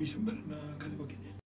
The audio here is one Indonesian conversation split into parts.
그 신발이나 가져갔겠니?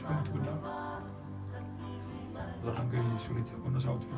어떻게 하면 어떡하냐 한가위 소리 대고 나서 어떻게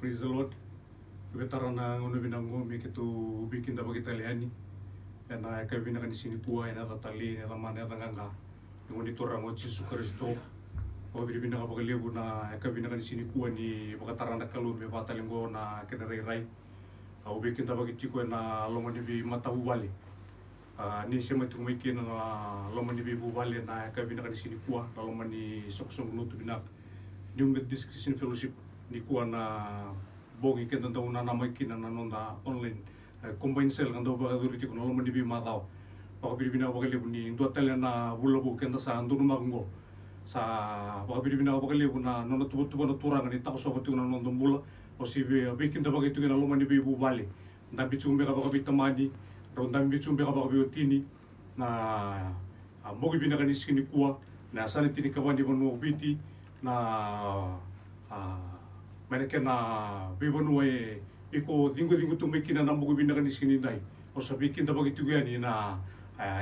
Praise the Lord. Betara na ngono binango mi kitu bikin dapat kita lihani. Ya na ka bina kan sini pua ya na tatali ya na mana ya nganga. Ngono itu orang Yesus Kristo. O biri bina ka lebu na ka bina kan sini pua ni bakatara na kalu me batalingo na kena rai rai. Au bikin dapat kitiko na lomo ni bi mata bubali. Uh, ni sema tu mungkin na lomo ni bi bubali na ka bina kan sini pua na lomo ni sok-sok nutu binak. Yung discussion fellowship nikuana bogi kenta eh, tau na namai kina na nonda online combine sel kanda ba duri ti kono lomani bi matao ba biribina ba kale buni ndo tele na bulabu kenta sa ndunu magungo. Sa ba biribina ba kale buna nona tubu tubu na turanga ni tako sobo ti kono nonda bula o si bi bi kinta ba kitu kina lomani bi bu bali. Nda bi chumbe ka ba bi tamani ro nda bi chumbe ka ba bi otini na mogi bina kanis kini kuwa na sana tini kabani ba no biti. Na melekena vivanuai iko dingo-dingo tumekina namuku vinakani sininai o sabikinda bagitugiani na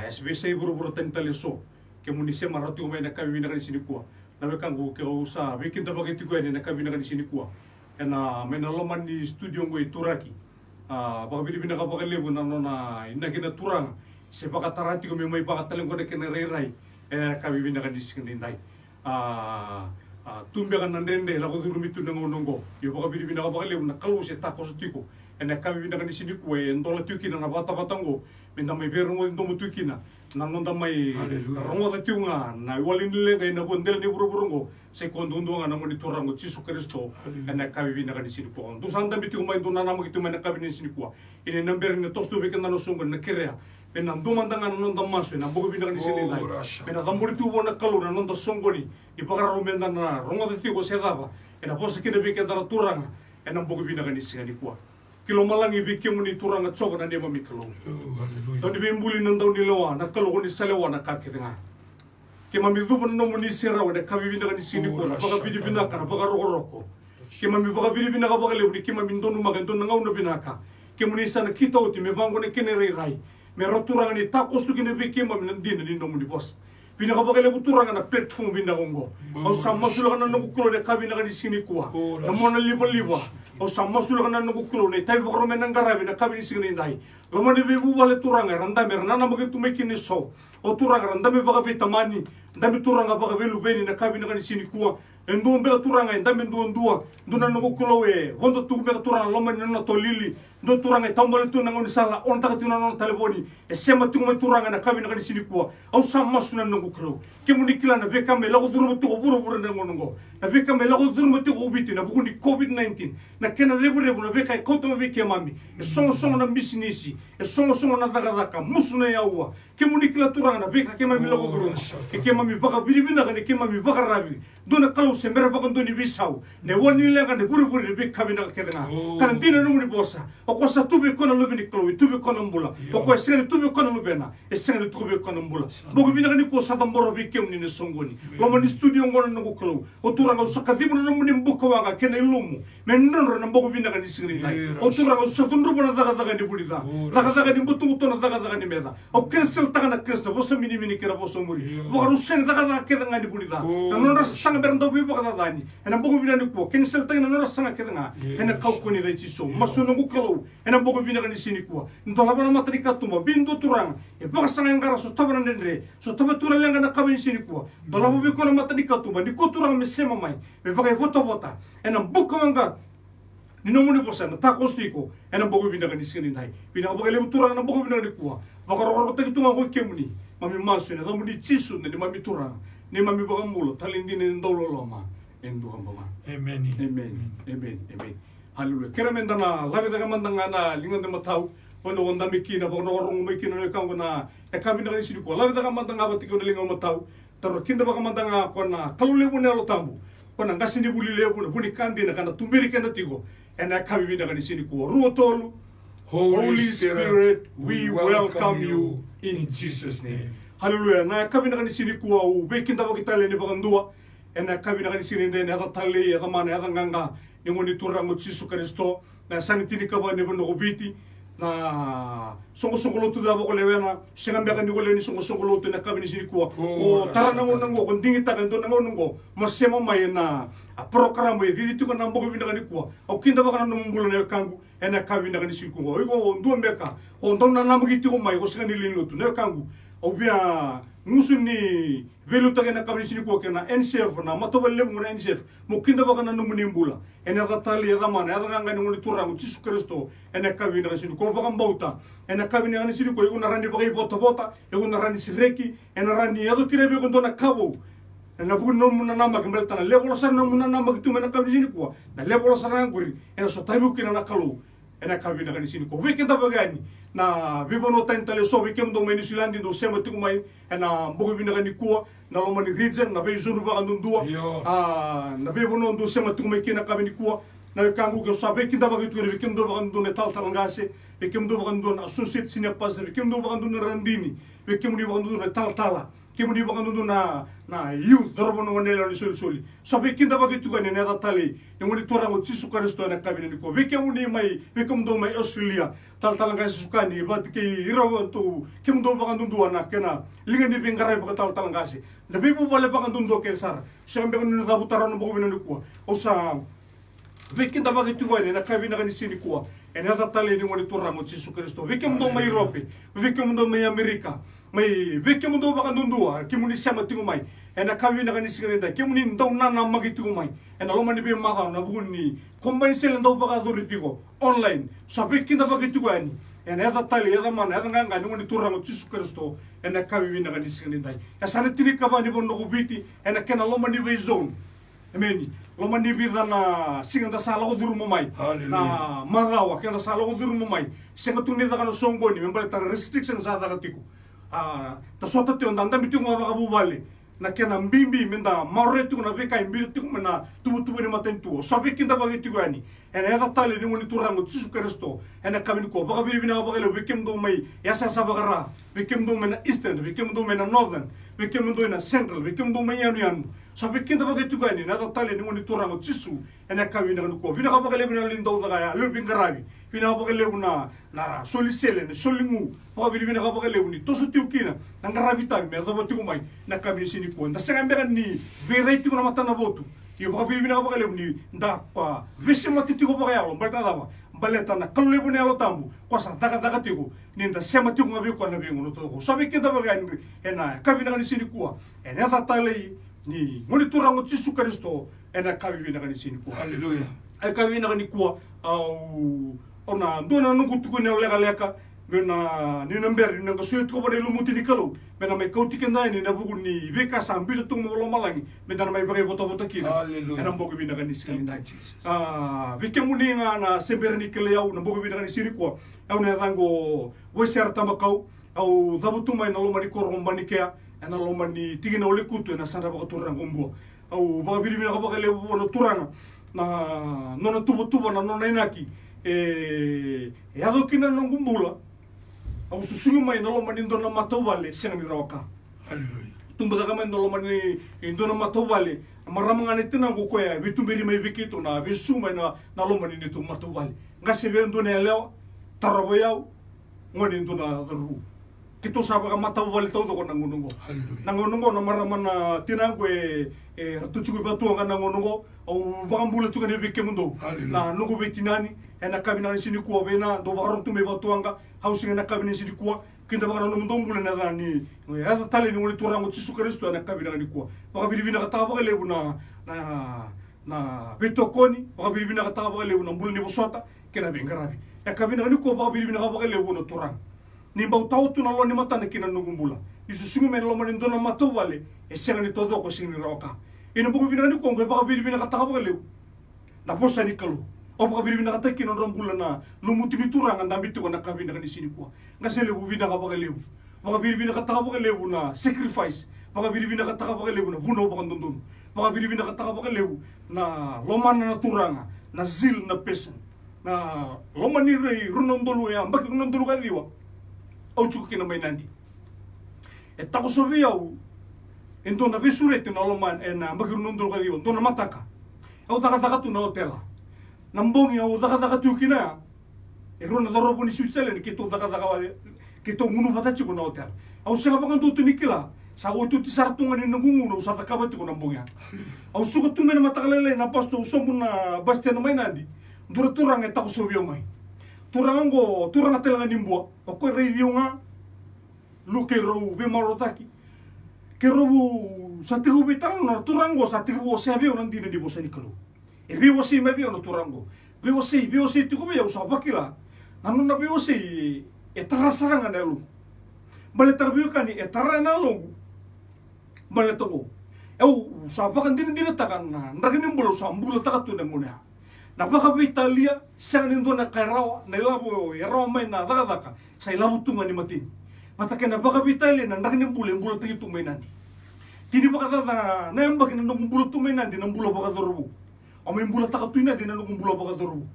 SBS ah, iburu-buru tentale so kemuni sema ratu mai na kami vinakani sinikua na wekangu ke usa bikinda bagitugiani na kami vinakani sinikua ena mena loman ni studio ngoi turaki. Ah, Bagabiri binaka bagalebu ano na nona inakina turanga sepaka tarati ko memai pakatalengo na kena rai rai eh kami vinakani sininai ah tumbe kan nandende la ko duru mitu nango nongo yo baka bidi bina baka lew na kalu se ta kosutiko ene kami bina kan sini ku e ndola tukina na bata batango minda mai beru ngo ndomu tukina na nonda mai rongo da tiunga na walin le ga na bondel ni buru buru ngo se kondo ndo nga na moni torango Jesu Kristo ene kami bina kan sini ku ndu sanda mitu mai ndo na namo gitu mai na ni sini ku ine ni tostu be na songo na pena dumandanga na nonda maso na bogo bina ni sini dai pena damburi tu bona kalu na nonda songoni i pagara rumenda na rongo de tigo se daba ena posa kina beke dara turanga ena bogo bina ni sini kwa kilo malangi beke muni turanga tsoga na nema mikalo toni bimbuli nonda ni loa na kalu ni salewa na kakiringa ke mami dubu no muni sera wa kabi bina ni sini kwa paga bidi bina kana paga roko. Ke mami paga bidi bina ka paga leuni ke mami ndonu magandona ngau bina ka ke muni sana kita uti mebango ne kene rai rai. Me roturanga ni takostu kine bike mami nandina ni nomu ni boss bina ka bakale buturanga na platform bina kongo. Au sama sula kana nuku kulo ne kabina kan sini kuwa. Na mona liba liba au sama sula kana nuku kulo ne tai bakaro mena ngara bina kabini sini ndai. Lama ne bebu wale turanga randa mer nana mage tumeki ni so. O turanga randa me baka tamani ndami turanga baka belu beni na kabina kan sini kuwa. Endo mbela turanga ndami ndo ndua. Nduna nuku kulo e wondo tu mbela turanga lama ni na tolili ndo turanga tambale tu nangoni sala on taka tu nangoni taleboni e sema tu me turanga na kabina kan sini kuwa au sama suna nuku kulo ke muni kila na beka me lago duru tu buru buru na ngono na beka me lago duru tu ubiti na bukuni covid 19 na kena rebu rebu na beka ko to beke mami. E songo songo na business e songo songo na daga daga musuna ya uwa ke muni kila turanga na beka ke mami lago duru e ke mami baka biri bina kan ke mami baka rabi. Dona kalau sembera baka doni bisau. Ne woni lenga ne buru buru beka bina ke danga kan dina no muni bosa okosa tubi kona lobi ni klowi tubi kona mbula oko esengani tubi kona lubena esengani tubi kona mbula bogo bina ni kosa tamboro bi kemni ni songoni lomo ni studio ngono ngo klowi oturanga usaka dimu no muni mbuka wanga kena ilumu menonro na bogo bina ni singini dai oturanga usaka ndrubo na daga daga ni bulida daga daga ni mbutu mutona daga daga ni meda o cancel taga na cancel boso mini mini kera boso muri bogo useni daga daga keda ngani bulida na nonra sanga berndo bi boga dani na bogo bina ni ko cancel taga na nonra sanga keda nga ene kaukoni rechiso maso ngo klowi klo ena bogo bina kan sini kuwa ntola bona matri katuma bindu turanga. E bogo sanga ngara so tabana ndendre so tabatura lenga na kabin sini kuwa dola bo biko na matani katuma ni kuturang mesema mai. Me pakai foto bota ena buka wanga ni no muni bosa na ta kostiko ena bogo binda kan iskani nai. Bina bogo le turang na bogo binda ni kuwa baka ro ro tagi tunga ko kemuni. Mami masu ne muni chisu ne mami turang ni mami bogo mulo talindi ne ndolo loma. Endu hamba Amen. amen. Amen amen haleluya kera mendana labe daga mandanga na lingon de matau ono onda mikina bono orong mikina no kango na e kabina ni sini ko labe daga mandanga abati ko lingon matau taro kinda baga mandanga ko na kalule bune lo tambu ko na ngasini buli le bune buni kandi na kana tumbiri kenda tigo ena kabi binda ni sini ko ruo tolu Holy Spirit, we welcome you in Jesus' name. Hallelujah. Na kabina ni sini kuwa u bekinda bakitale ni bagandua. Ena kabina ni sini ndene ata tali ata mana ata nganga. Ningo ni turango Jesu Kristo. Na sanitini kaba ni bono obiti. na songo-songo lotu dabo ko lewena singa mbeka ni ko lewni songo-songo lotu na kabini sini kuwa Oh, o tara nango nango ko dingi taga ndo nango nango masema mai na a program e didi tuko nambo ko binaka ni kuwa o kinda baka na mbula na kangu ena kabini na sini kuwa iko ndo mbeka o ndo na nambo gitu ko mai ko singa ni lotu na kangu o bia ngusuni velu tage na kabri sini ko kena ncf na matoba lebu nguna ncf mukinda baga na numuni mbula ene ratali ya dhamana ya dhanga ngani nguni turra ngu tisu kristo ene kabri na sini ko baga mbauta ene kabri na sini ko iguna rani baga ibota bota iguna rani sireki ene rani ya dhukire bi gundona kabo ena bugu no muna namba kembali tana lebolo sana muna namba kitu mena kabri sini ko na lebolo sana nguri ene sotabi ukina na kalu enakavina ni sini ko. Wiki nda bagani na vibono tan tale so wiki mdo meni silandi ndo sema tu mai. Ena mbogo bina ni kuwa na loma ni region na be zunu ba ndu ndua ah na be bono ndo sema tu mai kina kabini kuwa na kangu ke sabe kinda bagi tu wiki mdo ba ndu ne tal tal ngase. Wiki mdo ba ndu na associate sine pas wiki mdo ba ndu ne randini. Wiki mdo ba ndu ne tala. kemuni bagandu na na yu dorobo no ngone loni soli soli so be kinda bagi tu ne da tali ngoni tora ngo tisu karisto na kabine ko be kemuni mai be kem do mai australia tal tal ngai suka ni bat ke iro tu kem do bagandu du na kena lingani be ngarai ba tal tal ngasi lebi bu bale bagandu do ke sar so be ngoni da butara no bo binani ko o sa be kinda bagi tu ne na kabine ngani sini ko ene da tali ngoni tora ngo tisu karisto be kem do mai europe be kem do mai america mai be ke do baka nundu ke muni sema tingu mai ena kawi na kanisi kanenda ke muni ndau nana magi tingu mai ena loma ni be maka na buni combine sel ndau baka duri tigo online sabe kinda baka tigo ani ena eda tali eda mana eda nganga ni muni turra mo tisu kristo ena kawi na kanisi kanenda esa ni tini kaba ni bonno kubiti ena kena loma ni be zone Εμείνει. Λόμα νιβίδα να σίγαντα σάλα ο δούρμο μάι. Να μαδάουα και να σάλα ο δούρμο μάι. Σε με τον είδα να σόγκονι. Με μπαλε τα restrictions άδαγα τίκου. Ta sota te onda ndambi tiku ngaba kabu bale. Na kena mbimbi menda maure tiku na beka imbi tiku mena tubu tubu ni maten tu. Sabe kinda bagi tiku ani. Ena ya tali ni ngoni turango Yesu Kristo. Ena kami ko baka biri bina baka le bekem do mai. Ya sa sa bagara. Bekem do mena eastern, bekem do mena northern, bekem do mena central, bekem do mena yanu yanu. Sabe kinda bagi tiku ani na tali ni ngoni turango Yesu. Ena kami na ko. Bina ka baka le bina lindo da ya. Lu pingarabi. pina boka lebu na na soli sele ne soli ngu. Ma biri bina boka lebu ni tosu tiu kina na ngarabita me do botu mai na kamini sini ko nda senga mbega ni be raitu na mata na botu. Yo boka biri bina boka lebu ni nda kwa bisi mati tiu boka yalo mbalta daba mbaleta na kalu lebu ne yalo tambu kwa sa daga daga tiu ni nda sema tiu ngabi kwa na bi ngono to ko so be kenda boka ni ena kabina ni sini ko ena tatale ni ngoni turango tisu kristo ena kabina ni sini ko haleluya ena kabina ni ko au. Ona ndona nungu tuku ne lega leka. Mena ni namber ni nga suyo tuko bane lumuti ni kalo mena mai kauti kenda ni na bugu ni beka sambi to tungo lo malangi. Mena na mai bage bota bota kina Hallelujah. ena mbogo bina ni Jesus. ah vike muni nga na sembere ni kele au na mbogo bina ni sini kwa. Au na rango weser tamakau au dhabutu mai na loma ni koromba ni kea. Ena loma ni tigina ole kutu ena sanda baka turanga umbua. Au baka biri bina baka le turanga. Na nona tubo tubo na nona inaki E, e yado kina nangu mbula au susungu mai nolo mani ndona matau vale sena mi roka tumbada kama ndolo mani e, ndona matau vale maramangane tena ngu koya vitumbiri mai vikito na visuma na nalo mani ni tu matau vale ngase vendo ne leo tarobo yao ngoni ndona daru kito saba ka matau vale tau ko nango nungo Hallelujah. nango nungo na maramana tina ngo e e ratu chuku batu nga nango nungo au bagambula tu ni bikke mundo. Hallelujah. na nungo betinani ena kabina ni sini kuwa bena do bagaron tumbe batu anga housing na kabina sini kuwa. Kinda baka no mundo mbule na dani ya tale ni ngoli turango Yesu Kristo na kabina ni kuwa. Baka biribina kata baka lebu na na na betokoni baka biribina kata baka lebu na mbule ni bosota kena bengarabi ya kabina ni kuwa baka biribina baka lebu na ni mbau tau tu na lo ni mata na kina nungumbula. Isu sungu men lo mani ndona matu wale e ni todo ko singi roka. Ina buku bina ni kongo baka biribina kata baka lebu na posa ni kalu. O biri bina kata kino rombula na lumuti ni turanga ndambi tuko na kabina kani sini kwa. Ngase lebu bina ka baka biri bina kata ka baka lebu na sacrifice. Baka biri bina kata ka baka lebu na buno baka ndondon baka biri bina kata ka baka lebu na lomana na turanga na zil na pesen na lomani rei runondolu ya mbaki runondolu ka au auchuka kina mai nandi. E tako sobe au, en tona vesure te na loman e na makiru nondoro kadi on, tona mataka. E au taka taka tu na o tela. Nambongi au taka tu kina, e rona doro puni Switzerland ke tau taka taka wale, ke tau munu patachi kona o. Au sanga pakan tu tunikila, sa o tu sartunga ni nungungu no sa takaba ti kona mbongi. Au suka tu mena matakalele na pasto usombu na bastian mai nandi. Dura turang e tako sobe au mai. Turang ngo turang telanga nimbua o ko radio nga lu ke ro be marotaki. Ke ro sa tigu bitang no turang ngo sa tigu se abio nandi di bosa ni kalu e bi wasi me bi no turang ngo bi wasi bi wasi tigu be usa bakila na bi wasi e tarasaranga na lu bale tarbiu kani e tarana longu bale tongo. Eu sa bakan din din takan na ndagin mbolo sa mbulo takatu na muna na baka Italia nindo na kairawa na ilabo irawa mai na daga sa ilabo tunga ni matin mata na baka Italia na ndagin mbolo mbolo tagi tumay nandi tini baka dada na yamba kina nung mbolo tumay nandi na mbolo baka dorobo o may mbolo takatu na na mbolo baka dorobo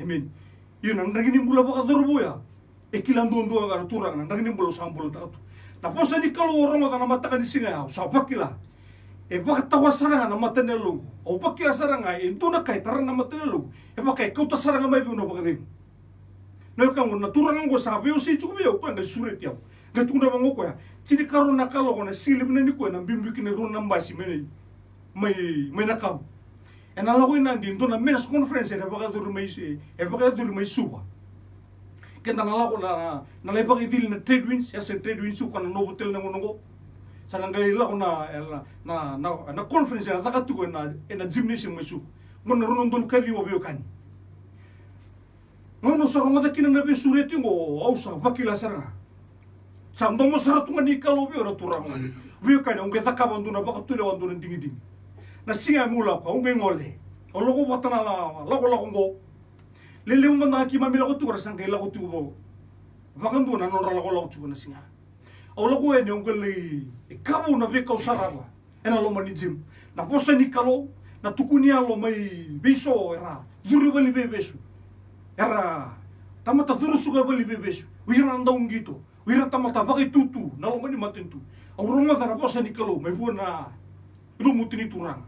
amen. Ndagin mbolo baka dorobo ya e doon ka turang na ndagin mbolo sa mbolo takatu. Na posa ni kalo orang na mata kan singa bakila eba katawa saranga na matene longu. Opa kila saranga entuna kai taranga na matene longu. Eba kai kauta saranga mai biuna bakadeng na kango na turanga ngo sabe usi chukubi yo kanga suret yao ga tunda bango koya tini karo na kalo kona silib na niko na bimbi kine ron na mbasi mene mai mai na kam ena lago ina ndi entuna mes conference eba kadur mai e, eba kadur mai suba. Kenta na lago na na lepa kidil na trade winds ya se trade winds ukana no hotel na ngongo sanang kay la na na na na conference na takat ko na na gymnasium mesu ngon ronon dol kadi wo bio kan ngono so ronga da kinan be sureti ngo au sa bakila saranga samdo mo saratu ngani kalo bio na turang bio kan onge ta kabandu na baka tule wandu dingi dingi na singa mula ko onge ngole. O logo batana la lago lago ngo. Lele mo na ki mamila ko tu rasang kay lago tu bo. Vakandu na non lago tu na singa o loko e ne ongale e kamu na veka o sarava e na loma ni jim. Na posa ni kalo na tukuni alo mai era dhuru bali be besu era tamata dhuru suga bali be besu uira anda ungito. Uira tamata bagai tutu na loma ni matentu. Au ronga tara posa ni kalo mai buona ilu mutini turang.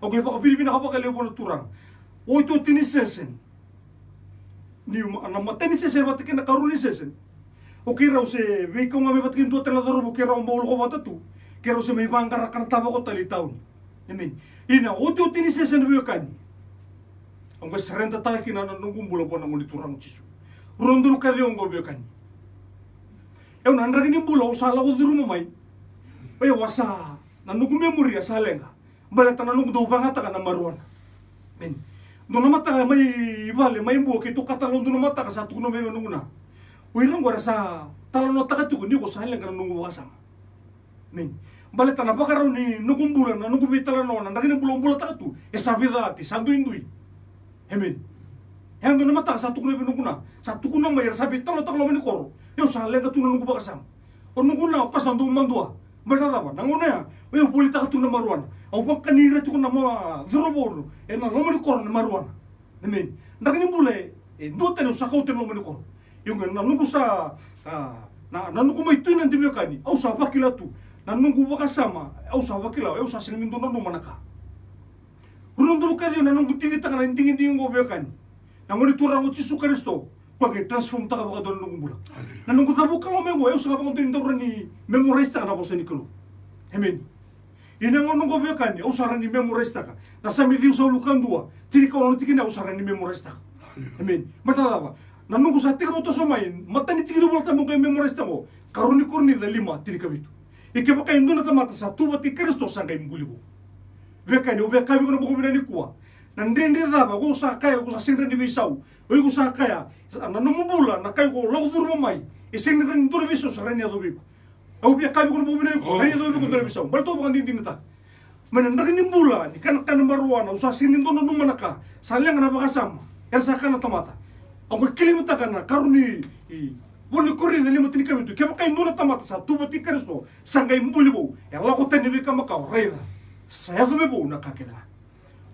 O ke baka pilipina ka baka leo turang. O ito tini sesen. Ni na mateni sesen batikina karuni sesen kira se ve ko ngame bat kinto tela doro bo kira mo lo bata tu. Kira se me bangkar kan taba ko tali taun. Amen ina o tu tini se sen bu kan ang ba serenta ta kina na nungum bulo po na mo turang chisu rondo ka de ongo bu kan e un andra ni bulo sa la duru mo mai. E wasa na nungum memori sa lenga. Balata na nungum do bangata kana maruana. Men Dono mata mai vale mai buo ke to katalon dono mata ka satu no me Uirang gua rasa talo no taka tuku ni ko sahil kana nungu wasang. Men, bale tana bakaro ni na nungu bitala no na ndagini bulong bulan taka tu e sabida ati sandu indui. Hemen. Yang dona mata satu kuna nungu na satu kuna mayar sabi talo talo mani koro. Yo sahil ka tu nungu bakasam. O nungu na ka sandu mandua. Bala dawa nangona ya. Yo buli taka tu na maruan. Au bakanira tu na ma droboro. E na lomani koro na maruan. Hemen. Ndagini bule e do tenu sakau tenu lomani yung nanunggu sa uh, na nanunggu may tunan di kani au sa bakila tu. Nanunggu baka sama au sa bakila au sa sinin do nanu manaka runung dulu kadi nanunggu tingi tanga nan tingi tingi ngo kani nangoni turang uci su kristo pagi transform taka baka do nanunggu bula nanunggu tabu kalo mengo au sa baka tingi do ni memorize taka na bosa ni kalo amen ina ngono ngo kani au sa rani memorize taka. Na sami diu sa lukan dua tiri kalo tikina au sa rani memorize taka. Amen. Mata apa na nungu sa tika moto somain matani tigi bolta mo kay memories tango karuni kurni lima tiri kabitu ike baka induna tamata sa tuba ti kristo sa kay mbulibo beka ni ubeka bi kono bukumina ni kuwa na ndende da ba go sa kaya go sa ni bisau oi go sa kaya na no mubula na kay go lo durmo mai e singre ni duro biso sa renya do biku au beka bi kono bukumina ni kuwa biku duro bisau balto ba ndin dinata mana ndaki ni mbula ni kan kan maruana usa sinin dono numanaka salyang na bakasama ersa kana tamata angwe kilimi takana karuni boni kori na lima tini kabitu keba kai nuna tamata sa tuba ti kristo sangai mbuli bo ya lako tani wika maka reira saya dume bo na kakeda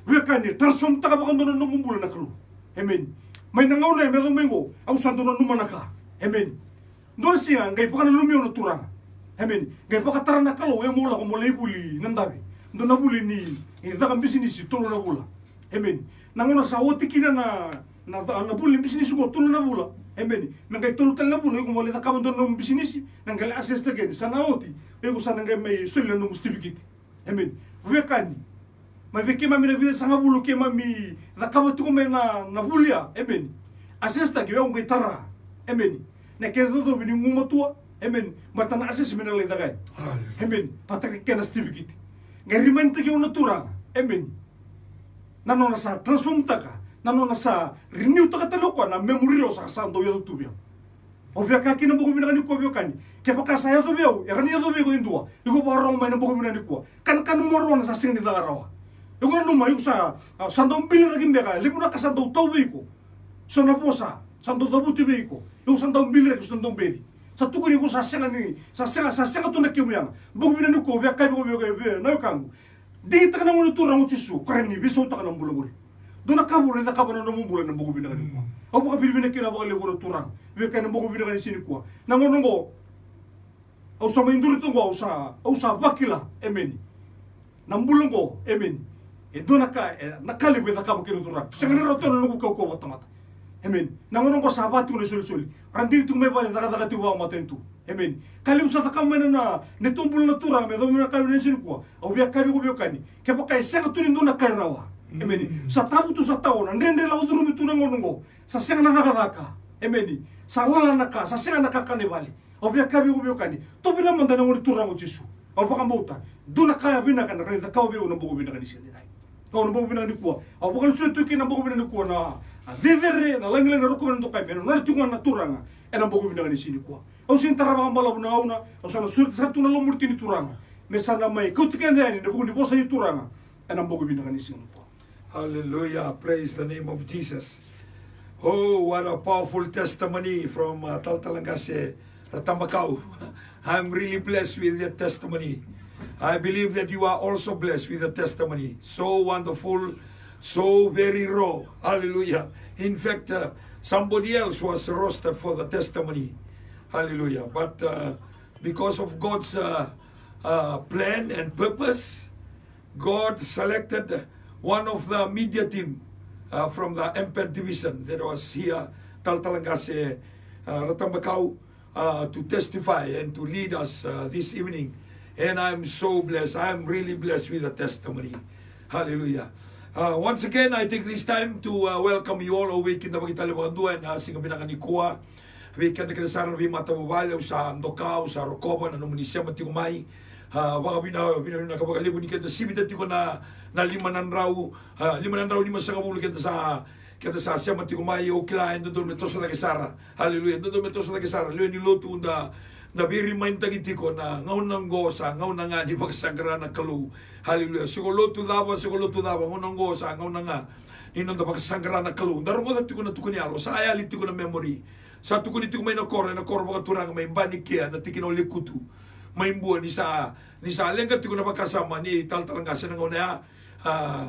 wika ni transform taka baka nuna nungu mbuli na kalu. Amen. Mai na ngauna emedo mengo au sanduna numa naka amen. Ndon sia ngai paka na lumio na turanga amen. Ngai paka tarana kalo ya mola ko molei buli nandabe. Ndona buli ni ndaka mbisi ni si tolo na bula. Amen. Nangona sa otikina na να, να πούνε οι πισινίσοι κοτούλου να βούλα. Εμένει. Να κάνει τόλου τέλει να βούλα. Εγώ μου λέει θα κάνω τον νόμο πισινίσοι. Να κάνει ας έστεγαινε. Σαν να ότι. Εγώ σαν να κάνει με σόλιο νόμος στη βικήτη. Εμένει. Βέβαια κάνει. Μα είπε και μάμι να βίδε σαν να βούλω και μάμι θα κάνω τίγο με να, να βούλια. Εμένει. Ας έστεγαινε. Εγώ μου τάρα. Εμένει. Να κάνει εδώ δω μηνύμου μου ματούα. Εμένει. Μα ήταν ας έσαι με να λέει τα γάι. Εμένει. Πάτα και ένας στη βικήτη. Γαρίμανε τα γεωνατούρα. Εμένει. Να νόνασα. Τρανσφόμου τα γάι. Talo ko na memory lo sa santo yo tu bio o bia ka kina buku binani ko bio kani. Ke pa saya to bio era ni to bio indua. Iko ba rong mai na buku binani ko kan kan moro na sa sing ni da rawa. Iko na numa iko sa santo bili lagi mbeka limu na ka santo to biko so na posa santo to buti biko iko. Santo bili lagi santo bedi sa tuku ni ko sa senga ni sa senga sa senga to na kimu yang buku binani ko bia kai buku bio kai na kangu. Di taka na ngono tu rangu tisu karen ni biso taka na mbulunguri dona kabur na kabana no mumbula na bugu binagani kwa abu ka bilbina kira ba le bolo turang we kana bugu binagani sini kwa na ngono ngo au sa minduri tu au sa au sa bakila emeni na mbulungo emeni e dona ka na kali we da kabu kino turang sengani roto no ko ko mata mata emeni na ngono ngo sa batu ne soli soli randiri tu me ba daga daga tu wa matentu emeni kali usa taka mena na ne tumbul na turang me do me kali ne sini kwa au bia kali ko bia kani ke pa kai senga tu ni dona kai rawa emeni satavutu sataona ndrendrela udurumitunangonungo sasenganadakadaka emeni salalanaka sasenganakakane vale ovyakaviuvyokani tovila mandanangoni turango tisu aupakambouta dunakayavinakana kanita kaoviuna bokovinakanisianenai kaona bokovinakani kuwa. Aupakalisoetukina bokovinani kuwa na vevere na langile na rokovina tokaivena nona tingwana turanga ena bokovinakanisini kuwa. Ausintaravakambalavunauna ausana suritsaratuna lomurtini turanga. Mesana mai kautikende ani na bokoni vosayi turanga ena bokovinakanisini kuwa. Hallelujah. Praise the name of Jesus. Oh, what a powerful testimony from uh, Taltalangase, Ratambakau. I'm really blessed with your testimony. I believe that you are also blessed with the testimony. So wonderful, so very raw. Hallelujah. In fact, uh, somebody else was roasted for the testimony. Hallelujah. But uh, because of God's uh, uh, plan and purpose, God selected one of the media team uh, from the MPED division that was here, Taltalangase, uh, Ratambakau, uh, to testify and to lead us uh, this evening. And I'm so blessed. I'm really blessed with the testimony. Hallelujah. Uh, once again, I take this time to uh, welcome you all awake in the Bagitalibandu and uh, singabinan ni Kuwa. Weekend na kinasaran vi matababala sa Ndokao, sa Rokoban, ano munisya matiumay. Uh, baka bina bina na kabagalibo ni kita sibita tiko na na lima nan raw uh, lima nan raw lima sa kabulo kita sa kita sa siya mati kumai o kila endo do meto sa sara. Haleluya endo do meto sa sara. Lu ni lotu unda na be remind tagi tiko na ngaw nang gosa ngaw na nga di pagsagra na kalu. Haleluya sugo lotu daba sugo lotu daba ngaw nang gosa ngaw na nga inon da pagsagra na kalu. Darumo da tiko na tukuni alo sa ayali tiko na memory. Sa tukuni tiko may na kore na kore baka turang may bani kia na tikino likutu may buwan ni sa ni sa aleng tiko na pagkasama ni taltalangasa ng una uh,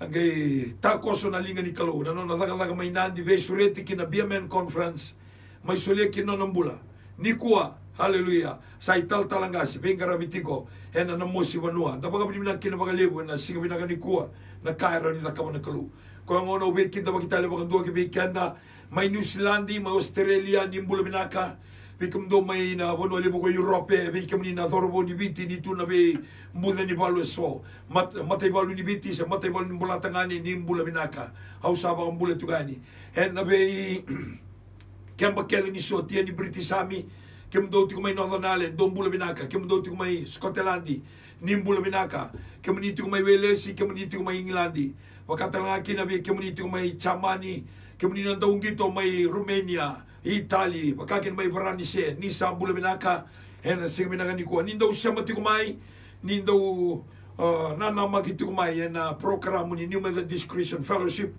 angay takoso na linga ni kalo na no? Nataka may nandi ve sureti kina BMN conference may sulia kino nambula ni kuwa haleluya sa ital talangasi benga rabitiko ena na mosi wanua. Da baga bimina kina na singa bina ni kuwa na kaira ni takama na kalu. Ko ngono we kinda bagita le baga dua ke bekanda may New Zealandi may Australia ni mbula binaka Vikam do may na wano libo ko Europe, vikam ni na thorbo ni biti ni tu na be mula ni balu so. Mat, matay balu ni biti sa matay balu ni mula tangani ni mbula binaka. Hau saba mbula tugani. And na be kem ba kele ni so tia ni British Army. Kem do ti kumay Northern Ireland, do mbula binaka. Kem do ti kumay Scotland, ni mbula binaka. Kem ni ti kumay Wales, kem ni kumay England. Na be kem ni kumay Chamani. Kem ni nandaung gito may Romania. itali vakake ni maivaranise ni sambula minaka hena singa minaka nikuwa ninda usiama tiku mai ninda u uh, nana maki tiku mai hena programu ni New Methodist Christian Fellowship.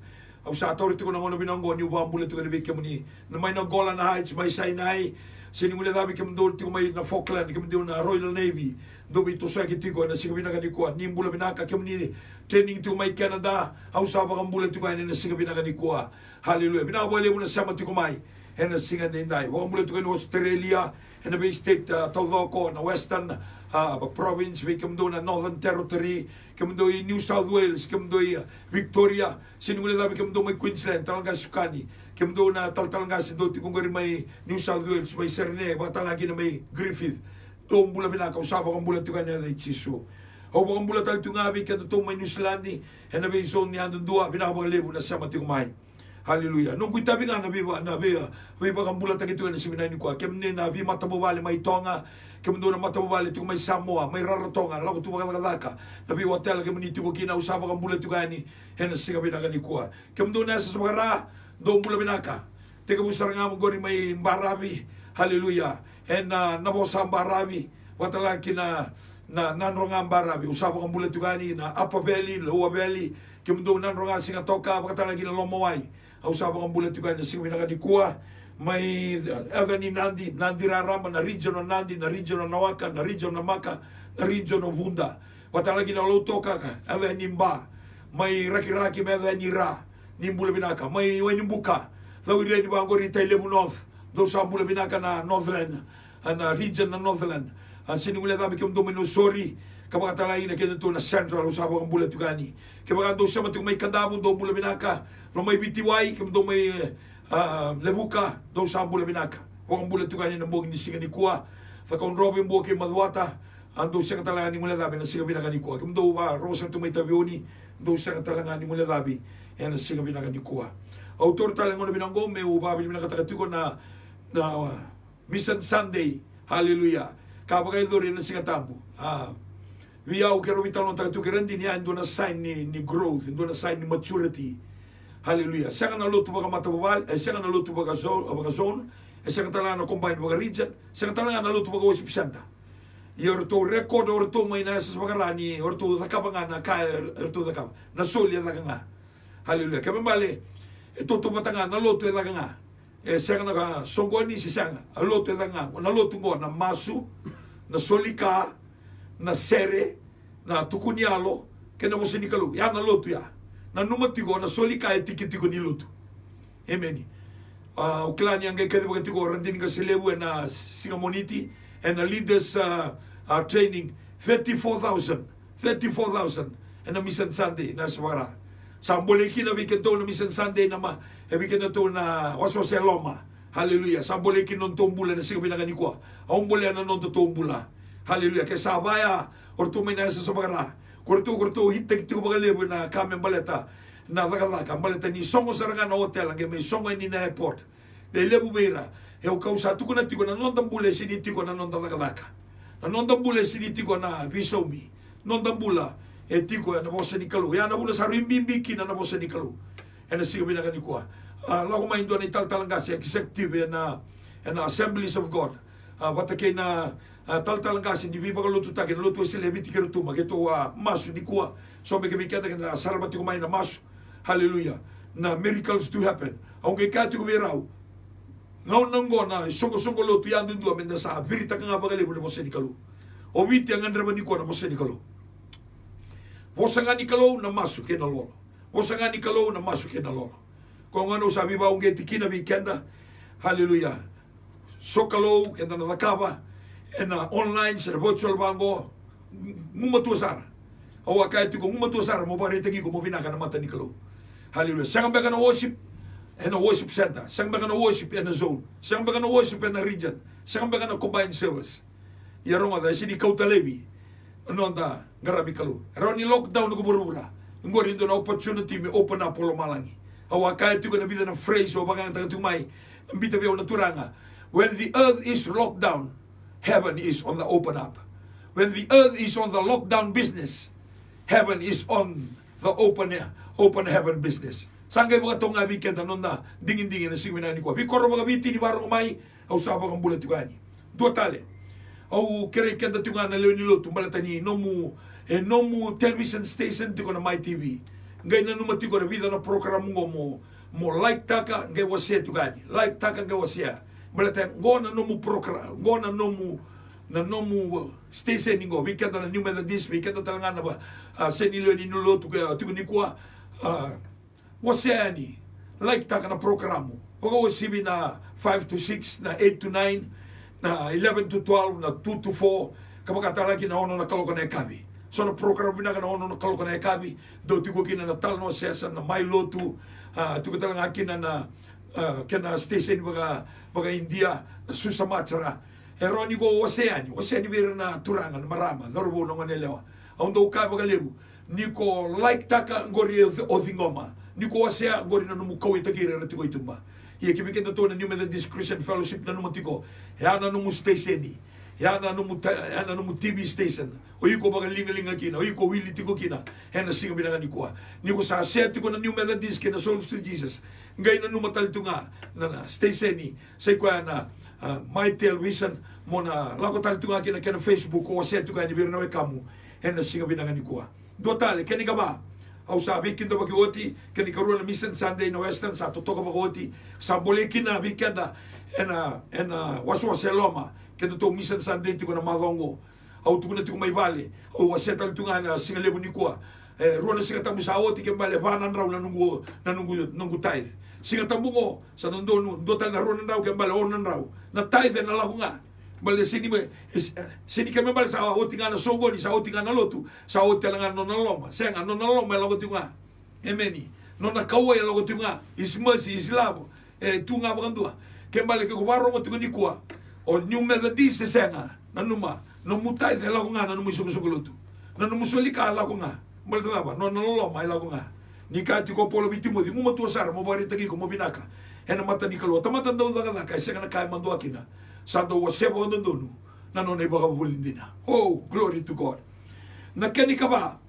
Au sa tori tiku na ngona binango ni ubambule tiku ni muni. Na mai gola na heights mai nai sini mule dhabi kim dol tiku mai na Falkland kim dol na Royal Navy. Dobi to sa kitiku na singa binaka nikuwa ni mbula binaka kim ni training tiku mai Canada. Au sa bakambule tiku ni singa binaka nikuwa haleluya binaka bole muna sama tiku mai singa din dai wa mule tukan Australia hena be state uh, tawdo ko na western uh, province vi kam do na Northern Territory kam do New South Wales kam do i Victoria sinungule labi kam do mai Queensland talanga sukani kam do na tal talanga si do ti kungari mai New South Wales mai Serne ba talagi na mai Griffith. Do bula bina ka usaba kam bula tukane da chisu. Ho ba bula tal tunga vi ka to mai New Zealand ena be so ni andun dua bina ba lebu na sama ti mai Haleluya. Nung kuita binga na biwa na kang bulat ang ito na si minay ni kwa. Kem ni na bi mata bubali may tonga. Kem do na mata bubali ito may Samoa, may raratonga. Lago tu mga kadaka. Na biwa hotel kem ni tigo kina usaba kang bulat ito gani. Hena siga binaka ni kwa. Kem do na sa sabara. Do binaka. Teka busar nga gori may barabi. Haleluya. En uh, nabosa ang barabi. Watala kina na nanro nga ang barabi. Usaba kang bulat ito gani na upper belly, lower belly. Kem do nanro nga singa toka. Wakatala kina lomawai au saba kan bulan tukan sing mina kan dikua mai eva ni nandi nandi rarama na region na nandi na region na nawaka na region na maka na region na vunda. Wata lagi na lo toka ka eva ni mba. Mai raki me eva ni ra ni bula binaka. Mai wa ni buka lau ire ni bango ri tele north. Do sa bula binaka na northland. Na region na northland. Sini mule dabi kem domino sorry kapag talay na kaya na central usaba kan bulan tukani kapag ando siya matung may kandabon do bula binaka no may bitiway kam do may uh, lebuka do sa bula binaka. O ang bula tukani na ni singa ni kuwa fa kon robin bo ke madwata ando siya katalaga ni mula dabi na singa binaka ni kuwa kam do wa rosa to may tabioni do siya katalaga ni mula dabi yan na singa binaka ni kuwa autor talang ono binanggo me ubabi binaka takatuko na na uh, Mission Sunday. Hallelujah. Kapag ito rin na singa tambo ah Viau kero vital no takatu kerendi ni ando na sign ni ni growth, ando na sign ni maturity. Haleluya. Siya na naluto ba ka matababal, eh, siya ka naluto ba ka zone, eh, siya ka na combine ba ka region, siya ka talaga naluto ba ka wasip siyanta. Ior tu record or tu esas nasa sbagarani or tu dakabanga na ka or tu dakab na solia dakanga. Haleluya. Kami bale e tu matanga na lotu dakanga. E siya na songoni si siya na lotu dakanga na lotu ngo na masu na solika na sere na tukunialo kena mo sinikalu. Yan na lotu ya. Na numatigo na solika e tiki tiko ni lutu. Amen. Uh, uklani ang kaya baga tigo ka silebu na singamoniti and a leaders uh, uh, training 34,000 34,000 and na misan Sunday na. Sambole kina bikin to na Sunday na ma e bikin to na waso seloma. Hallelujah. Sambole kin non tombula na siga binagani ko. Aumbole na non tombula. Hallelujah. Kaya sabaya or tumay na sa sabara. Kurtu kurtu hitta kitu bagalebu na kame baleta na vagalaka baleta ni songo saranga na hotel nge may songo ni na airport. Le lebu beira. E o kausa tuku na tiko na nondam bule sini tiko na nondam vagalaka. Na nondam bule sini tiko na visomi. Nondam bula e tiko na bosa ni kalu. Ya na bula sa rimbimbi kina na bosa ni kalu. E na siga binaka ni. Uh, lago main doon ital talangasi executive na na assemblies of God. Uh, wata kay na uh, tal talangasi di biba kalutu taki na lutu sila biti kero tuma keto uh, masu di kuha. So me kami kata na sarabati kumain na masu. Hallelujah. Na miracles to happen. Ang kay kati kumiraw. Ngaw nang go na songo-songo lutu yan dun dua menda sa birita ka nga bagalibo na mo sa nikalu. O witi ang andra ni ko na mo sa nikalu. Bosa nga ni kalo na masu kay na lolo. Bosa nga ni kalo na masu kay na lolo. Kung ano sabi ba kina weekenda. Hallelujah. Sokalo kenda na. Uh, online sa virtual bango. Ngumatusar. Awa kahit ko ngumatusar mo bari tagi ko mo binaka na mata ni kalo. Hallelujah. Siyang ba ka na worship? And a worship center. Siyang ba ka na worship in a zone. Siyang ba ka na worship in a region. Siyang ba ka na combined service. Yarong ada sini kau talebi. Ano anda garabi kalu. Ero ni lockdown ko burura. Ngori na opportunity me open up polo malangi. Awa kaya tu na vida na phrase o bagang taga tumay. Ang bita biyaw na turanga. When the earth is locked down, heaven is on the open up. When the earth is on the lockdown business, heaven is on the open open heaven business. Sangay mga tong weekend anon na dingin-dingin na singwin na ni ko. Bikoro mga biti ni barong umay, au saba kang bulat tukani. Dua tale. Au kere kenda tunga na leo nilo tumbalata ni nomu e nomu television station tiko na my TV. Ngay na numati ko na vida na program mo mo mo like taka ngay wasia tukani. Like taka ngay wasia. Balata go na nomu program, go na nomu na nomu station ningo weekend na New Methodist weekend na talaga na ba uh, senilo ni nulo tuka tuka ni kwa. Uh, wasiani like taka na programo Pag wasibi na 5 to 6 na 8 to 9 na 11 to 12 na 2 to 4 kabakata lagi na ono na kaloko na ekabi so na program bina na ono na kaloko na ekabi do tigo kina na tal no sesa na mai lotu uh, tigo talang akina na uh, Uh, kena station baga baga India susamachara heroni go oceani oceani vir na turanga marama dorbo no nganelewa aundo ka baga lebu niko like taka ngori odhingoma niko osea ngori na numukau itagira ratiko itumba ia kibikenda tona niume the discretion fellowship na numatiko heana numu station ni. Yan anong, yan anong TV station. Uy ko baka lingalinga kina. Uy ko wiliti ko kina. Yan asing kami nga ni kuha. Ni ko sa aseti ko na New Melodies kina Soul Street Jesus. Ngayon na numatal to nga. Na, na, stay seni. Say ko na uh, my tell wisan mo na lako tal to nga kina kina Facebook ko aseti ko ni birna we kamu. Yan asing kami nga ni kuha. Dotale, kini ka ba? Au sa weekend ba kioti, kini karuan mission Sunday na Western sa totoo ka ba kioti. Sa bolekin na weekend na, and, uh, and uh, waswaseloma. ke to to misa sa dente ko na madongo au tu kuna tu mai vale au aseta tu ngana singa lebu ni kwa eh rona singa tamu sa oti ke male vanan rau na nungu na nungu nungu tithe. Singa tamu ngo sa non donu do tal na rona rau ke male onan rau na tithe na lagunga male sini me eh, sini ke male sa oti ngana songo ni sa oti ngana lotu sa oti ngana non loma. Senga non loma la oti nga emeni nona na kawa ya logo tunga. Ismasi islavo eh tunga bangandua ke male ke kubarro mo tunga ni kwa o numero 10 sena nanuma numutai de lagunga nanumu sumusugulutu nanumu solika lagunga multa ba? No no lo mai lagunga nika ti ko polo bitimo di muma tua sara mo bari tagi ko mo binaka. Hena mata ni kalo tamata ndau daga daga se kana kai mandu akina. Sando wo sebo ndo ndonu nano ne baka bulindina oh glory to god. Na keni kaba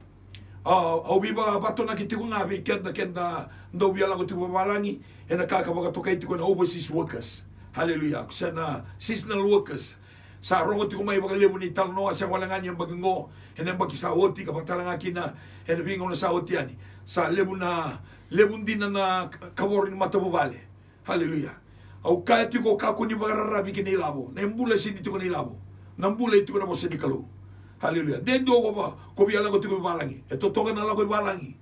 au biba bato na kitiku nga bi kenda kenda ndau biala ko tiku balangi hena kaka baka tokai tiku overseas workers. Hallelujah. Kusana seasonal workers. Sa rongo tiku mai baka lebu ni tal no asa wala ngani baka ngo ena baki sa oti ka batala ngakina ena bingo na sa oti ani. Sa lebu na lebu ndina na kaworin mata bale hallelujah. Au kaya tiko kako ni barara biki ni labo. Na mbula sini tiko ni labo. Di kalu. Haleluya den do ko ba ko bi ala ko tiko balangi. E to toga na la ko balangi.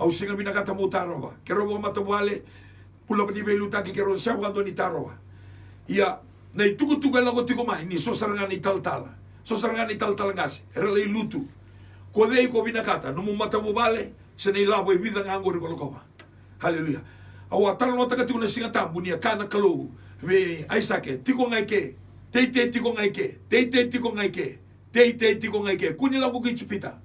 Au singa bina kata mo taroba. Ke robo mata bale pula ba di belu ta ki ke ro sa ni taroba ia na tuku tuku la ko tiko mai ni so saranga ni tal tal so saranga ni tal tal ngas era le lutu. Ko dei ko bina kata no mata mo bale se nei labo e vida ngangori ko ko haleluya awa talo no taka tikuna singa tambu ni kana kalo ve aisake tiko ngai ke te te tiko ngai ke te te tiko ngai ke te te tiko ngai ke kuni lagu ki chipita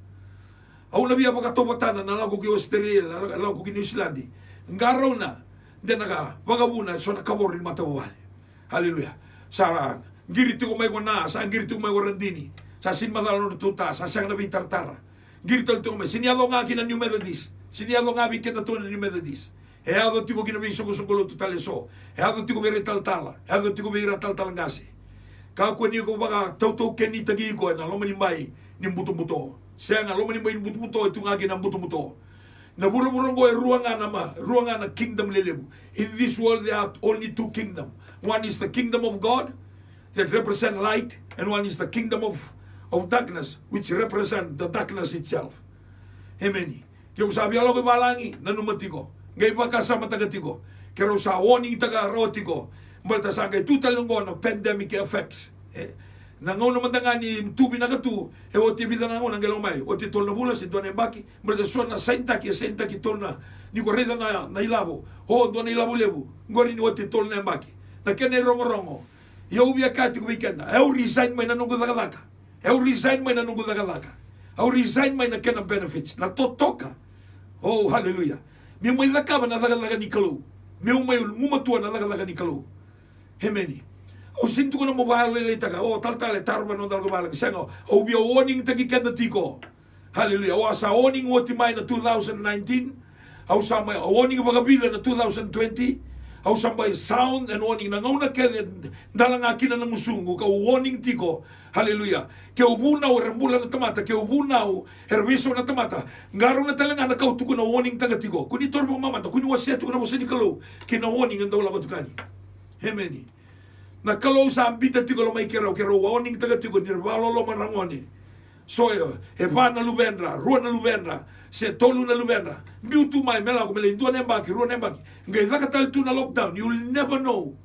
au na bia baka topa tana na lagu ki Australia na lagu ki New Zealand. Ngaro na dena ka vagabuna 할렐루야. 사랑. ngiri tu kumay ko naas, ang ngiri tu kumay ko rendini. Sa sin madalon tuta, sa siyang nabi tartara. Ngiri tu kumay, siniado nga kinan yung melodies. Siniado nga bin kita tunan yung melodies. Εάδο τι κοκκινο μη σοκο σοκολο του ταλεσό. Εάδο τι κοβέρε ταλτάλα. Εάδο τι κοβέρε ταλταλγκάσι. Κάκο νίκο βαγα τau tau κενι ταγί κο ένα λόμενι μάι νι μπουτο μπουτο. Σε ένα λόμενι μάι μπουτο μπουτο του γάκι να μπουτο μπουτο. Να βουρο βουρο κο ρουαγα να μα. Ρουαγα να kingdom λελεμ. In this world there are only two kingdom. One is the kingdom of God that represent light, and one is the kingdom of, of darkness, which represent the darkness itself. Amen. Kaya usabi alo balangi na numatiko. Ngay pakasa matagatiko. Kaya usa warning taga rotiko. Malta sa kay tutalungo ng pandemic effects. Eh, nangaw naman na nga ni tubi na katu, e o tibi na nangaw ng galang may, o titol na bulas, ito na imbaki, malta son na senta ki, senta ki tol na, ni korreda na, na ilabo, o doon na ilabo lebo, ngorin o titol na imbaki. nakio nä rongorongo yaubia kati gå ikenda eu resign maina nå ngå thagathaka eu resign maina nå ngå thagathaka eu resign maina kena benefits. Na totoka oh haleluya mi mwithakava na thagathaka nikalou mi umaiulu mumatua na thagathaka nikalou hemeni. Usintuko na mobile le taga o taltale tarba no dalgo bala sengo o bi warning tagi kenda tiko hallelujah. O asa warning what mai na 2019 au sa mai warning bagabila na 2020 au sa mai sound and warning na ngauna ke dalanga kina na musungu ka warning tiko Haleluya. Ke ubunau rembula na tamata, ke ubunau herbiso na tamata. Ngaro na talanga na kau tuku na warning tanga tigo. Kuni torbo mama, kuni wasia tuku na mosini kalau. Ke na warning ang dawla ko tukani. Hemeni. Na kalau sa ambita tigo lo mai kero, kero warning tanga tigo, nirvalo lo marangoni. So, e pa na lubendra, rua na lubendra, se tolu na lubendra. Miu tu mai mela ko mele indua nembaki, rua nembaki. Ngai zakatal tu na lockdown, you'll never know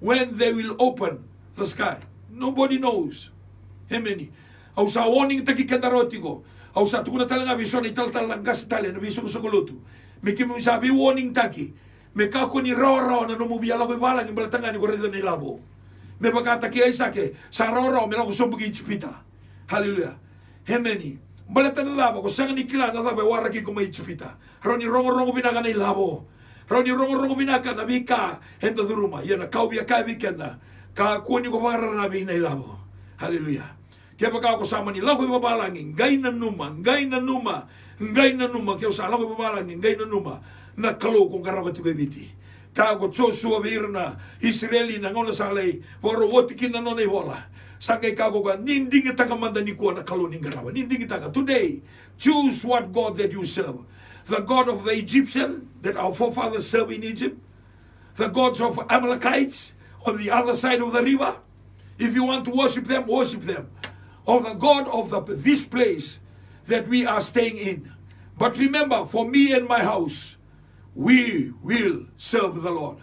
when they will open the sky. Nobody knows. Hemeni. au sa warning taki kendaroti ko au sa tukuna talanga vi sona ital talang gas tali na vi suku suku lutu me kimi sa vi warning taki me ka ni raw raw na no mu biala ko bala ni balatanga ni ko reda ni labo me bakata ki ai sake sa raw raw me la ko so bugi chipita haleluya hemeni Balatan na labo, kusang ni kila na tabi, waragi ko may chupita. Roni rongo-rongo binaka na ilabo. Roni rongo-rongo binaka na bika, henda duruma. Yan, kaubia kaya bikenda. Kakuni ko pangaranabi na ilabo. Hallelujah. Kaya pagka ako sama ni Lakoy Babalangin, gay na numa, gay na numa, gay na numa, kaya sa Lakoy Babalangin, gay na numa, na nakalo kong karabat ko ibiti. Kaya ako tso suwabir na Israeli na ngona sa alay, waro wotikin na nonay wala. Sakai ka ko ka ninding taka manda ni ko na kalau ni karaba ninding taka today choose what God that you serve. The God of the Egyptian that our forefathers served in Egypt. The gods of Amalekites on the other side of the river. If you want to worship them worship them. Of the God of the, this place that we are staying in. But remember, for me and my house, we will serve the Lord.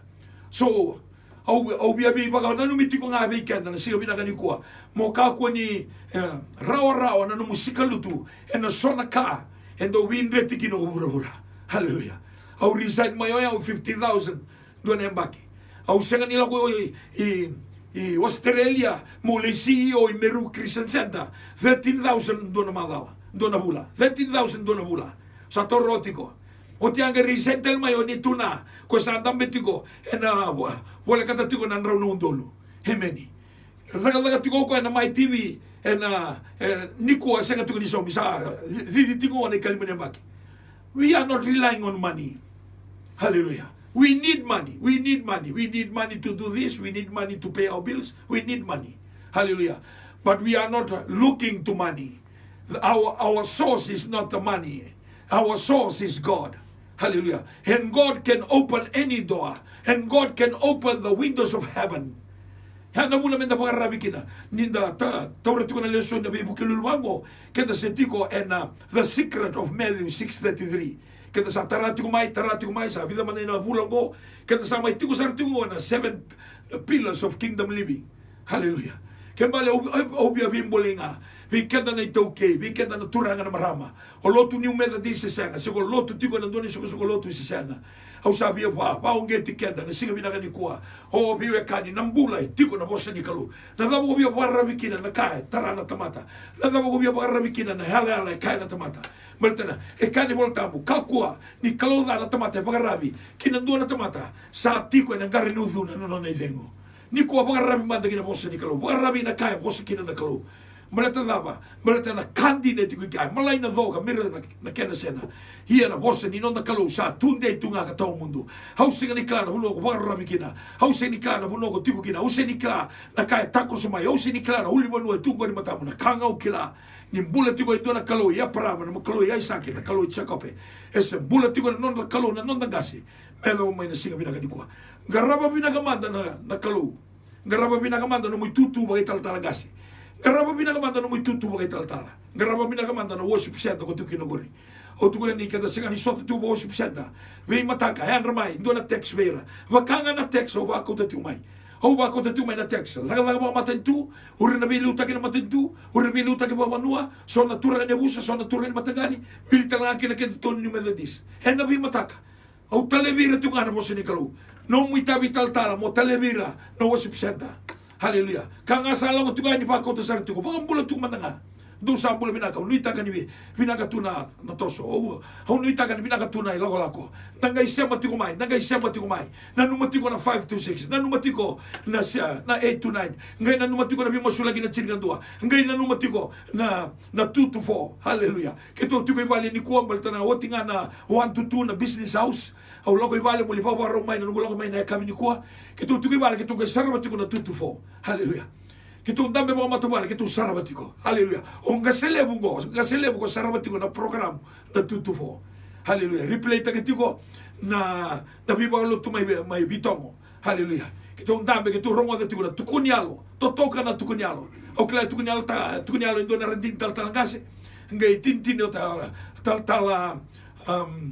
So, au au bia bi pa na numiti ko nga weekend na siga bina kani kuwa mo ka ko ni rawa rawa na numu sikalutu and na sona ka and the wind reti kino bura bura hallelujah. Au resign mayo ya 50000 do na au senga nila ko i, i Australia mo le CEO i Meru Christian Center 13,000 dona madawa dona bula. 13,000 dona bula. Sa torotiko o ti anga risentel mai ni tuna eh, ko sa andam betiko ena wala kata tiko nan rau no dolu hemeni Raga raga tiko ko eh, na mai TV ena eh, niku asenga tiko ni somi sa di tiko ne kalimene baki we are not relying on money hallelujah We need money. We need money. We need money to do this. We need money to pay our bills. We need money. Hallelujah. But we are not looking to money. Our, our source is not the money. Our source is God. Hallelujah. And God can open any door. And God can open the windows of heaven. Hana mula menda pagarabi kina. Ninda ta taura tuko na lesson na bibu kilulwango. Kenda sentiko and uh, the secret of Matthew 633. Kita sa tarati kumai, tarati kumai sa vida mana na vulang ko. Sa may tigo sa tigo na seven pillars of kingdom living. Hallelujah. Kembali obia bimbole nga. Vi kenda na itauke, vi kenda na turanga na marama. O lotu ni umeda di sesanga, sego lotu tigo na ndoni sego sego lotu sesanga. Au sabi pa, pa onge ti kenda na singa bina kani kwa O biwe kani nambula tigo na bosa ni kalu. Na dabo bia barra bikina na kai tarana tamata. Na dabo bia barra bikina na hala hala kae na tamata. Mertena, e kani voltamu, kakua, ni kalauda na tamata, pagarabi, kinandua na tamata, sa tiko na ngari nudhu na nono na idengo. Ni kua pagarabi manda kina bosa ni kalu, pagarabi na kaya bosa kina na kalau. Malata lava, malata na kandi na tiko kai, malai na dhoga, mira na, na kena sena. Hia na bosa ni nonda kalau sa tunde tunga ka tau mundu. Hau singa ni kala hulo ko pagarabi kina. Hau singa ni kala hulo ko tiko kina. Hau singa ni kala na kaya tako sumai. Hau singa ni kala huli manua tungo ni matamu na kangau kila ni bula tiko i dona kalo ia parama na kalo ia isaki na kalo i tsakope ese bula tiko na nonda kalo na nonda gasi melo mai na singa bina kani kwa garaba bina kamanda na na kalo garaba bina kamanda no muy tutu bagai tal tal gasi garaba bina kamanda no muy tutu bagai tal tal garaba bina kamanda no worship center ko tuki no gori o tu ni kada singa ni sota tu worship center vei mataka yan ramai dona text vera wakanga na text o ba ko tu mai Hau ba ko tu mai na text. Laga laga ba matentu, uri na bilu taki na matentu, uri na bilu taki ba manua, so na tura ne busa, so na tura ne matagani, bili tala ki na ke ton ni medadis. Hen na mataka. Au talevira tu ngana mo sini kalu. No mu tabi tal tala mo talevira no worship center. Haleluya. Kang asala ko tugay ni pako to sarti ko. Bang bulan tuk mananga. Do sa bulan binaka unita kan ni binaka tuna na toso. O unita kan binaka tuna i lako lako. Nanga isa mati mai, nanga isa mati mai. Nanu mati ko na 526, nanu mati na siya, na 829. Ngay nanu mati na bimo sulagi na chingan dua. Ngay nanu mati ko na na 224. Haleluya. Kito tugay bali ni kuang baltana hotinga na 122 na business house. au loko i wale muli papa rau mai na nungu mai na e kamini kwa ke tu tuki wale ke tu ke sarama tiko na tutu fo haleluya ke tu ndame mo matu wale ke tu sarama tiko haleluya o ngasele bungo ngasele bungo sarama tiko na program na tutu fo haleluya replay ta ke tiko na na biba lo tu mai mai bitongo haleluya ke tu ndame ke tu rongo de tiko na tukunialo. To toka na tukunialo. O kla tukunialo ta tukunialo indona rendin tal talangase ngai tintin ta tal tal um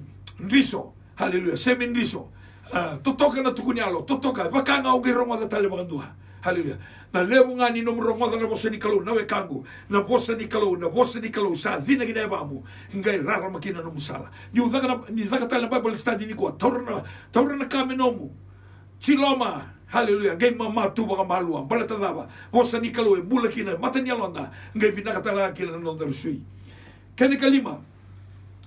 riso. Haleluya. Semin riso. Uh, totoka na tukunyalo. Totoka. Baka nga o rongo da tale bagandua. Haleluya. Na lebu nga ni nomro ngoda na bosa ni kalau na wekangu. Na bosa ni kalau na bosa ni kalau sa dina gina bamu. Ngai rara makina no musala. Ni udaka na ni udaka tala Bible study ni ko. Taurana taurana kame nomu. Chiloma. Haleluya. Ngai mama tu baka malua. Bala tadaba. Bosa ni kalau e bula kina mata ni alonda. Ngai binaka tala kina no sui. Kene kalima.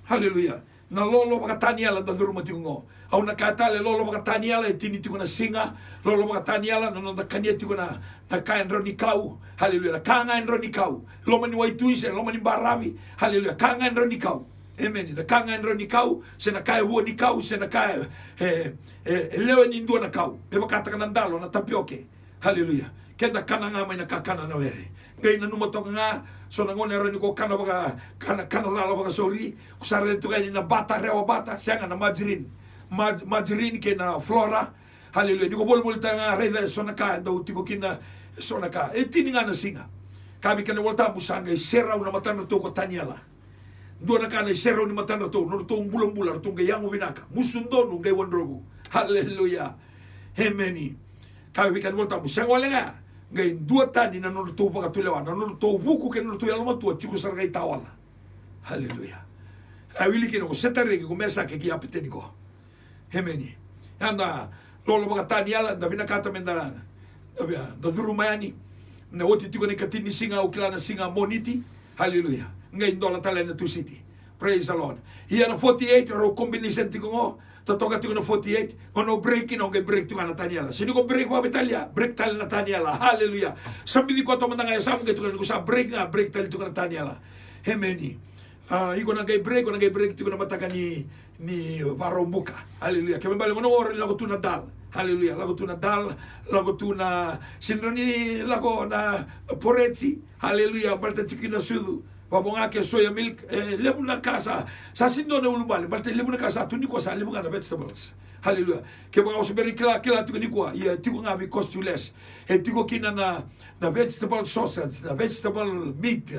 Haleluya. Na lolo taniala da dhuruma tingo au na kata le lolo baka tani ala e tini tiko na singa lolo baka tani ala no na kania tiko na na kain roni kau. Haleluya na kanga en roni kau. Lo mani waitu tuise lo mani baravi haleluya kanga en roni kau. Amen. Na kanga en roni kau se na kai huo ni kau se na kai eh, eh, leo ni ndua na kau. E baka taka ndalo na tapioke. Haleluya kenda kana ngama mai na kakana na were ngai na numa toka nga so na ngone roni ko kana baka kana kana dalo baka sori kusare tu kai na bata rewa bata sianga na majirin majirin ke na flora. Haleluya ni ko bol bol tanga reda sona ka do tiko kina sona ka e tini ngana singa. Kami kana volta musanga sera una matana to ko tanyala do na kana sera una matana to no to bulan bulan to ga yangu binaka musundo no ga wondrogu. Haleluya hemeni kami kana volta musanga walenga ngai dua tani na nulu tu paka tu lewa na nulu tu buku ke nulu tu yaloma tua chiku sar ngai tawala. Haleluya awili ke no setare ke mesa ke kia peteni ko hemeni. Anda lolo paka tani ala nda bina kata mendala nda da mayani. Na oti tiko ni katini singa ukilana singa moniti. Haleluya ngai ndola tala na tu siti praise the lord. Here 48 ro kombinisen kongo totoka tiko na 48 ono break no ngai break tiko na taniala sini ko break wa betalia break tal na taniala haleluya sabi di ko to manda ngai sam ngai tiko na sa break nga break tal tiko na taniala hemeni uh, iko na ngai break ko na ngai break tiko na mataka ni ni Barombuka. Haleluya. Kami balik ngono ora lago tu Nadal. Haleluya. Lago tu Nadal, lago tu na sinroni lago na Porezi. Haleluya. Balta. Babonga ke soya milk eh, lebu na kasa. Sa sindo na ulubale. Balta lebu na kasa tu niko sa lebu na vegetables. Haleluya. Ke ba os beri kila kila tu niko ia tiko ngabi cost you less. E tiko kina na na vegetable sausage, na vegetable meat,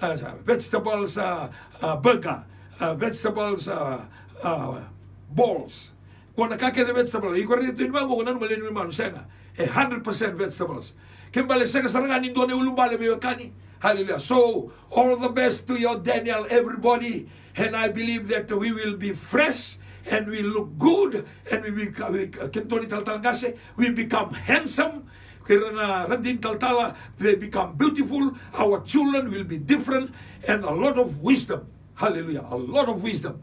uh, vegetables uh, uh, burger, uh, vegetables uh, uh, balls. Kung nakake de vegetable, iko rin ito yung mga kung ano mali ni manu senga. Eh, 100% vegetables. Kimbali senga sarangan nindo ni ulumbale may kani. Hallelujah. So, all the best to your Daniel, everybody. And I believe that we will be fresh and we look good and we become, we, we become handsome. Kirana randin they become beautiful. Our children will be different and a lot of wisdom. Hallelujah. A lot of wisdom.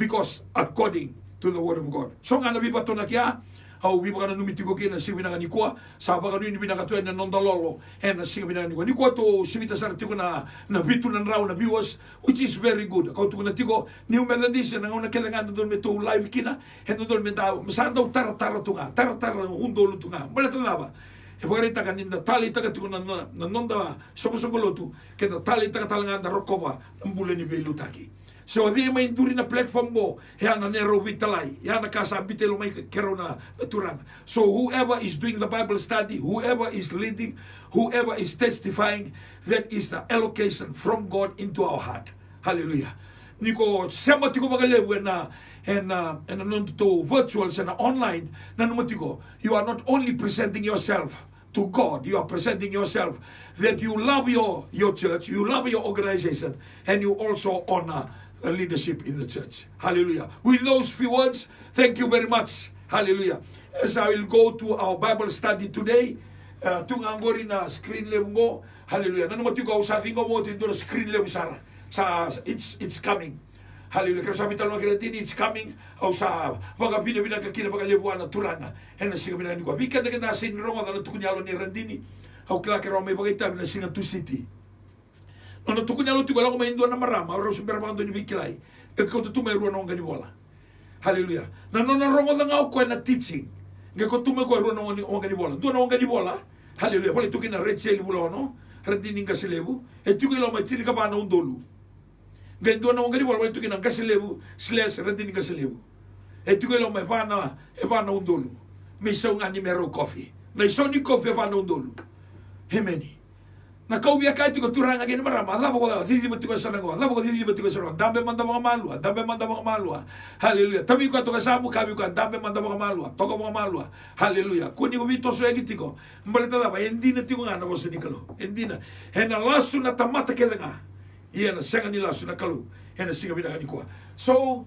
because according to the word of God. So nga nabi bato na kya, au biba kana numitigo kina sibi na nikwa, saba kanu ni binaka to na nondalolo, and na sibi na nikwa. Nikwa to sibita sa tiko na na bitu na raw na which is very good. Kau tuko na tiko new melodies na ngona kela ngana dol meto live kina, and dol menta masanda tara tara tunga, tara tara undolo tunga. Bala tunga ba. E pagare taka ni tali taka tiko na na nonda soko soko tali taka talanga na rokoba, mbule ni. So di may duri na platform mo, ya na nero vitalay, ya na kasabite lo may kero na turang. So whoever is doing the Bible study, whoever is leading, whoever is testifying, that is the allocation from God into our heart. Hallelujah. Niko sema tiko magalebu na and uh, and to virtual and online na numatigo you are not only presenting yourself to God you are presenting yourself that you love your your church you love your organization and you also honor the leadership in the church. Hallelujah. With those few words, thank you very much. Hallelujah. As I will go to our Bible study today, uh, angori na screen level mo. Hallelujah. Nanu mo tigo sa tingo mo tinto na screen level sara. Sa it's it's coming. Hallelujah. Kaya sabi talo kaya din it's coming. Au sa waga pina kakina baga lebuan na turanga. Hena pina ni ko. Bika de kada sin rongo da tukunyalo ni randini. Au kla kaya may bagay tabi na singa tu city. Nona tukuni alu tigo lagu main dua nama rama orang sumber bantu ni bikilai. Ekau tu tume ruan onga ni bola. Hallelujah. Na nona rongo tanga au koe na teaching. Nge ko tume koe ruan onga ni bola. Dua na onga ni bola. Hallelujah. Pole tukina reche li bula ono. Rendi ninga silebu. E tuki lo mai tiri kabana undolu. Nge dua na onga ni bola. Pole tukina nga silebu. Slash rendi ninga silebu. E tuki lo mai pana. E pana undolu. Misa unga ni mero coffee. Na iso ni coffee pana undolu. Hemeni. Na kau bia kai tiko turanga gini marama labo ko didi mo tiko sanango labo ko didi mo tiko sanango dambe manda mga malua dambe manda mga malua haleluya. Tabi ko to kasamu kabi ko dambe manda mga malua toko mga malua haleluya kuni ko mito so egi tiko mbalita laba endina tiko ngana mo sinikalo endina hena lasu na tamata kelenga iya na senga ni lasu na kalu. Hena singa bina so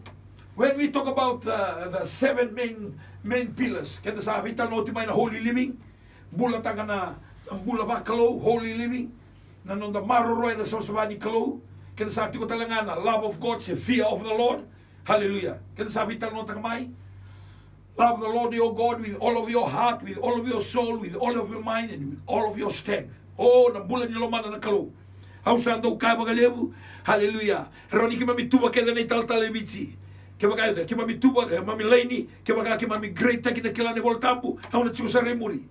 when we talk about uh, the seven main main pillars kaya sa vital no timay na holy living bulatanga na ang bula ba kalau holy living. Nanon da maroroy na sosabani kalau kita sabi ko talaga na love of God say fear of the Lord. Hallelujah. Kita sabi talo tagamay love the Lord your God with all of your heart with all of your soul with all of your mind and with all of your strength. Oh na bulan ni lomana na kalau au sando ka bagalevu hallelujah. Roni ki mami tuba keda nei tal tal bici ke baga ke mami tuba ke mami leini ke baga ke mami great takina kelane voltambu au na tsusa remuri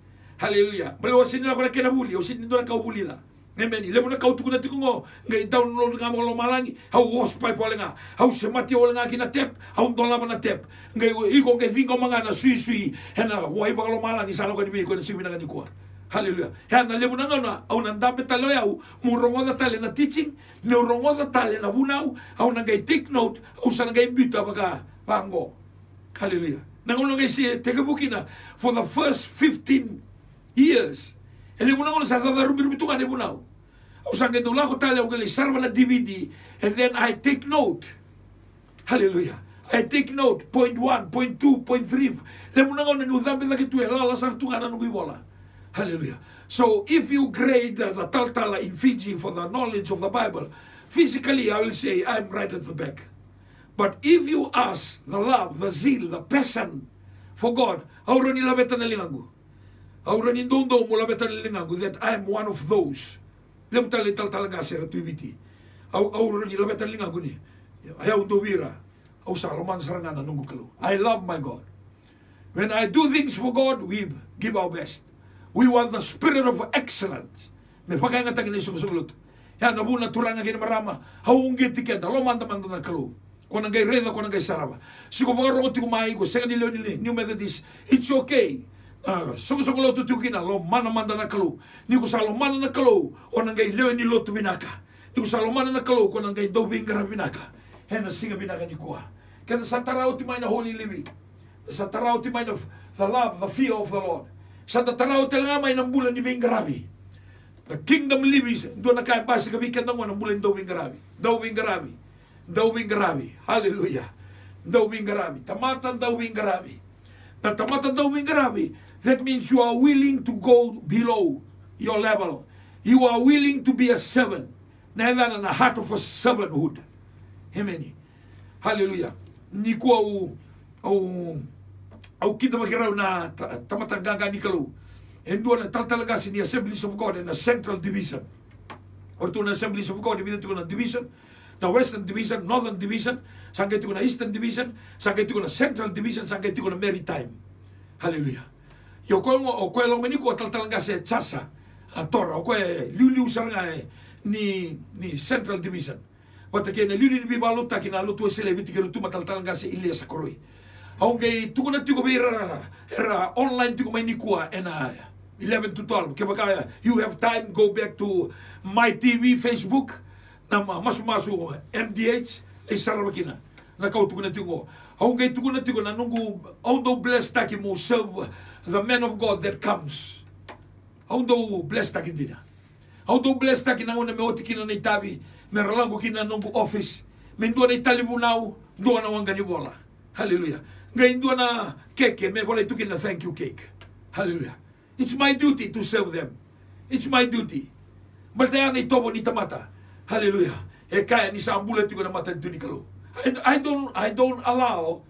haleluya male wasinila kona kena buli usinindona kaubulila Nemeni, lemo na kau tukuna tikungo, ngai tau nolo nga molo malangi, hau waspai pole nga, hau semati ole nga kina tep, hau ndola mana tep, ngai iko ngai vingo mangana sui sui, hena wai bakalo malangi salo kani biko na simina kani kuwa. Haleluya. Hena lemo na ngana, au nanda petalo yau, murongo da tale na teaching, ne urongo da tale na bunau, au. Na ngai take note, au sana ngai baka, pango. Haleluya. Nangono ngai si tekebukina, for the first 15 years. Ele muna ngona sa da rubi rubi tunga ne muna. O sa ngedo la ko tale o gele sarva na DVD and then I take note. Hallelujah. I take note point one, point two, point three. Le muna ngona nu zambe da ke tu la la sar tunga na nu bola. Hallelujah. So if you grade uh, the Taltala in Fiji for the knowledge of the Bible, physically I will say I'm right at the back. But if you ask the love, the zeal, the passion for God, auro ni labeta na lingangu. Aurani dondo mula betal lengangu that I am one of those. Lem tal tal talaga sir tu biti. Au aurani la lengangu ni. Ayaw dobira. Au salaman nunggu. I love my God. When I do things for God, we give our best. We want the spirit of excellence. Me pakai ngatang ni sungsulut. Ya nabu naturanga gini marama. Haung getikan daloman teman teman kalu. quando ninguém renda, quando ninguém sarava. Se o governo não tem mais, se ele não tem mais, it's okay. Ah, songo songo lotu tukina lo mana manda na kalu ni ko salo mana na kalu leo ni lotu binaka ni ko salo mana na kalu ko ngai do bingra binaka hena singa binaka ni kuah kada satara uti mai na holy living. Satara uti mai na the love the fear of the lord. Satara uti nga mai na bulan ni bingrabi the kingdom lives do na kaya basi kabi kan na bulan do bingrabi do bingrabi do bingrabi hallelujah. Do bingrabi tamatan do bingrabi na tamatan do bingrabi That means you are willing to go below your level. You are willing to be a servant. Neither in the heart of a servanthood. Amen. Hallelujah. Ni ko au kita makirau na tamatanganga ni kalau. Endo na talaga si Assemblies of God in a central division. Or to an Assemblies of God division to na division. The Western Division, Northern Division, sangay to na Eastern Division, sangay to na Central Division, sangay to na Maritime. Hallelujah. Yo ko ngo o ko lo meni ko tal ngase chasa a tora o ko liu liu sanga ni ni Central Division. Wata ke na liu ni bi balu ta kina lu tu sele biti ke tu tal ngase ile sa koroi. Aunque tu na tu ko era era online tu ko mai ni kuwa ena 11 to 12 ke baka you have time go back to my TV Facebook na masu masu MDH e sarabakina na kau tu na tu ko. Aunque tu na tu na nungu au do bless ta ki mo serve the man of God that comes. How do bless ta kindina. How do bless ta kina una me oti kina na itabi, me ralango kina nungu office, me ndua na itali bunau, ndua na wanga ni bola. Hallelujah. Ngai ndua na keke, me bola tu kina thank you cake. Hallelujah. It's my duty to serve them. It's my duty. Maltaya ni tobo ni tamata. Hallelujah. E ni sa ambula tiko na mata ni I don't I don't allow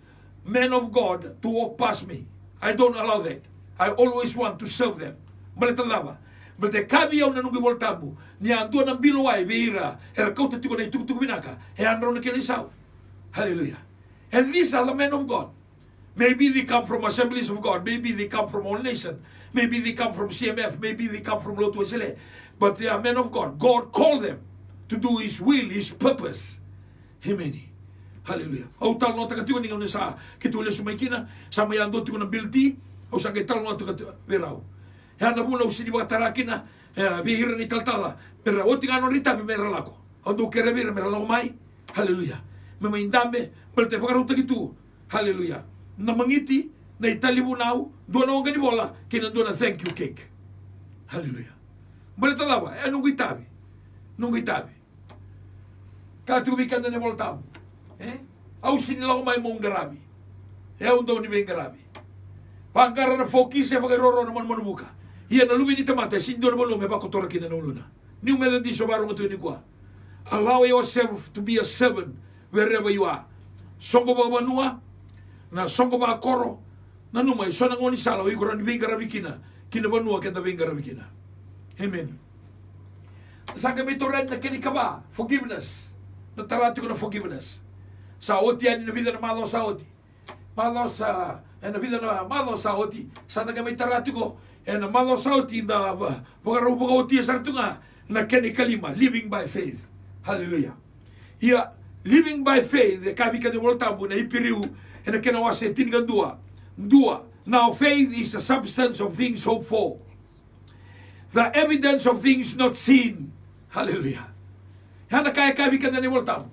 men of God to walk past me. I don't allow that. I always want to serve them. Maleta lava. Maleta kabi au nanungi voltabu. Ni andua ng bilo ay veira. Era tiko na itukutuk binaka. E andro na kilisau. Hallelujah. And these are the men of God. Maybe they come from assemblies of God. Maybe they come from all nation. Maybe they come from CMF. Maybe they come from Lotu Esele. But they are men of God. God called them to do His will, His purpose. Amen. Haleluya. Au tal no taka tiwani ngone sa kitu le sumaikina sa mai ando tiwana bilti au sa ke tal no taka verau. Ya na bula usini wa tarakina bihira ni taltala. Mera oti ngano rita be mera lako. Andu kere bira mera lau mai. Haleluya. Mema indame, belte pagaruta gitu. Haleluya. Na mangiti, na itali bunau, dua na wangani bola, kina na thank you cake. Haleluya. Boleh talawa, eh nunggu itabi. Nunggu itabi. Katu bikan na voltam. Eh? Au sini lau mai mong garabi. Eh undo ni beng garabi. Pangkara na fokis pakai roro na mon muka. Ia na lumi ni tamata sindo na bolo me ba kotora kina na uluna. Ni umela di so baru ngatu ni kwa. Allow yourself to be a servant wherever you are. Songo ba banua na songo ba koro na numa iso na ngoni sala i korani vinga rabikina kina banua kenda vinga rabikina. Amen. Saka turan na kini kaba forgiveness. Na tarati na forgiveness. Sa oti ani na vida na malo sa oti. Malo sa na vida na malo sa oti. Sa taga may tarati ko e na malo sa oti na pagaraw pag oti sa nga na kini kalima living by faith. Hallelujah. Ia living by faith e kabi ka ni voltabu na ipiriu e na kena wase tinigan dua. Dua. Now faith is the substance of things hoped for. The evidence of things not seen. Hallelujah. Hana kaya kabi ka na ni voltabu.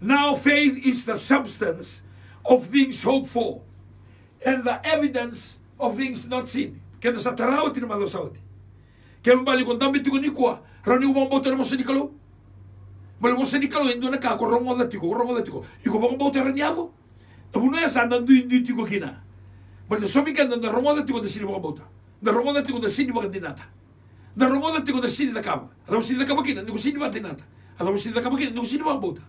Now faith is the substance of things hoped for. And the evidence of things not seen. Kaya sa taraw tinamalo sa oti. Kaya mbali kung dami tigo ni rani ubang bote na mo sa nikalo. Bali mo sa nikalo, hindi na ka, korongo na tigo, korongo na tigo. Iko bang bote raniado. Nabuno ya sa nandu hindi tigo kina. Bali somi ka na rongo na tigo na sini bang bota. Na rongo na tigo na sini bang dinata. Na rongo na tigo na sini na kama. Adaw sini na kama kina, niko sini bang dinata. alhamdulillah kabukit nung sino ang buta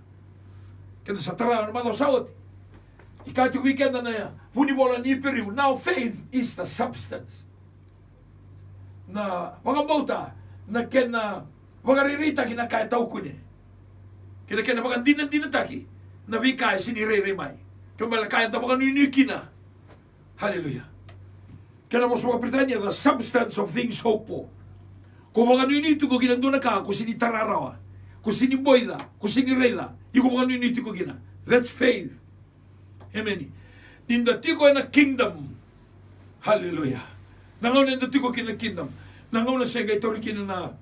kada sa tara ano naman ang sawat ikati weekend ano na ya huniwala ni periw now faith is the substance. Na mga buta na kena mga ririta kinakaitaw ko niya kina kena mga dinan dinataki na bikaya sinireremay kamalakayan na mga ninikina hallelujah. Kaya mo sa mga Britanya, the substance of things hope po. Kung mga ninito ko, ginando na ka, kung tararawa, kung sini boyda, kung sini reyda, yung mga ninito ko gina. That's faith. Amen. Nindati ko na kingdom. Hallelujah. Nangaw na dati ko kina kingdom. Nangaw na siya tori kina na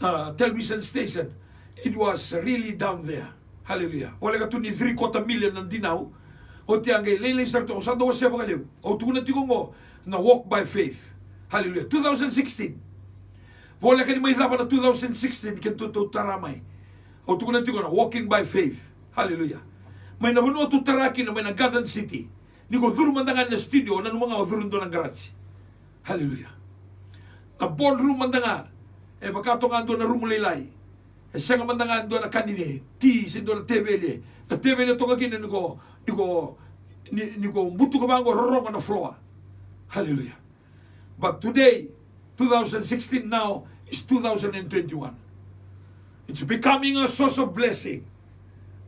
na television station. It was really down there. Hallelujah. Wala ka ni 3 quarter million ng dinaw. O tiyang kay lele sir to. Sa daw siya pagaliw. O tukunan ti ko mo na walk by faith. Hallelujah. 2016. Pole kani mai thapa 2016 ken to tara walking by faith. Hallelujah. Mai na bunua tu tara kina mai na Garden City. Ni ko thuru mandanga studio na numanga o thuru garage. Hallelujah. Na boardroom mandanga e bakatonga ndo room lelai. E senga mandanga ndo na kanine. Ti se ndo na tevele. Na tevele toka kina ni ko ni floor. Hallelujah. But today 2016 now is 2021. It's becoming a source of blessing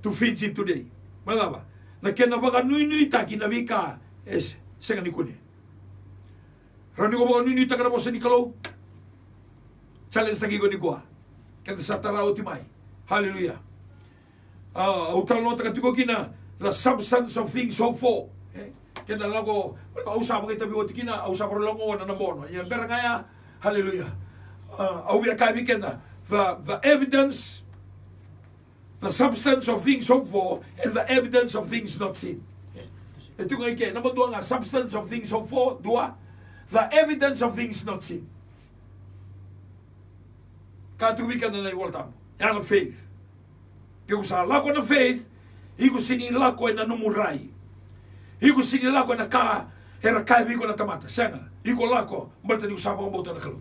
to Fiji today. Malaba. Na kena baka nui nui ta na wika es senga nikune. Rani ko baka nui nui ta kana bosa nikalo. Challenge ta kiko nikua. Kenta satara utimai. Hallelujah. Uh, utalo ta katiko kina the substance of things so far. Eh? Kenta lago, usapa kita biwa tikina, usapa rolongo na nabono. Yan berangaya, hallelujah. Uh, awi akabi kena, the, the evidence the substance of things hoped for and the evidence of things not seen. Ito nga ike, naman doon nga, substance of things hoped for, dua, the evidence of things not seen. Katubikan na na iwaltam. Yan ang faith. Kaya sa lako na faith, higo sinila ko na numuray. Higo sinila ko na ka, era kaibi ko na tamata. Siya nga, higo lako, malta ni usapa ko na kalo.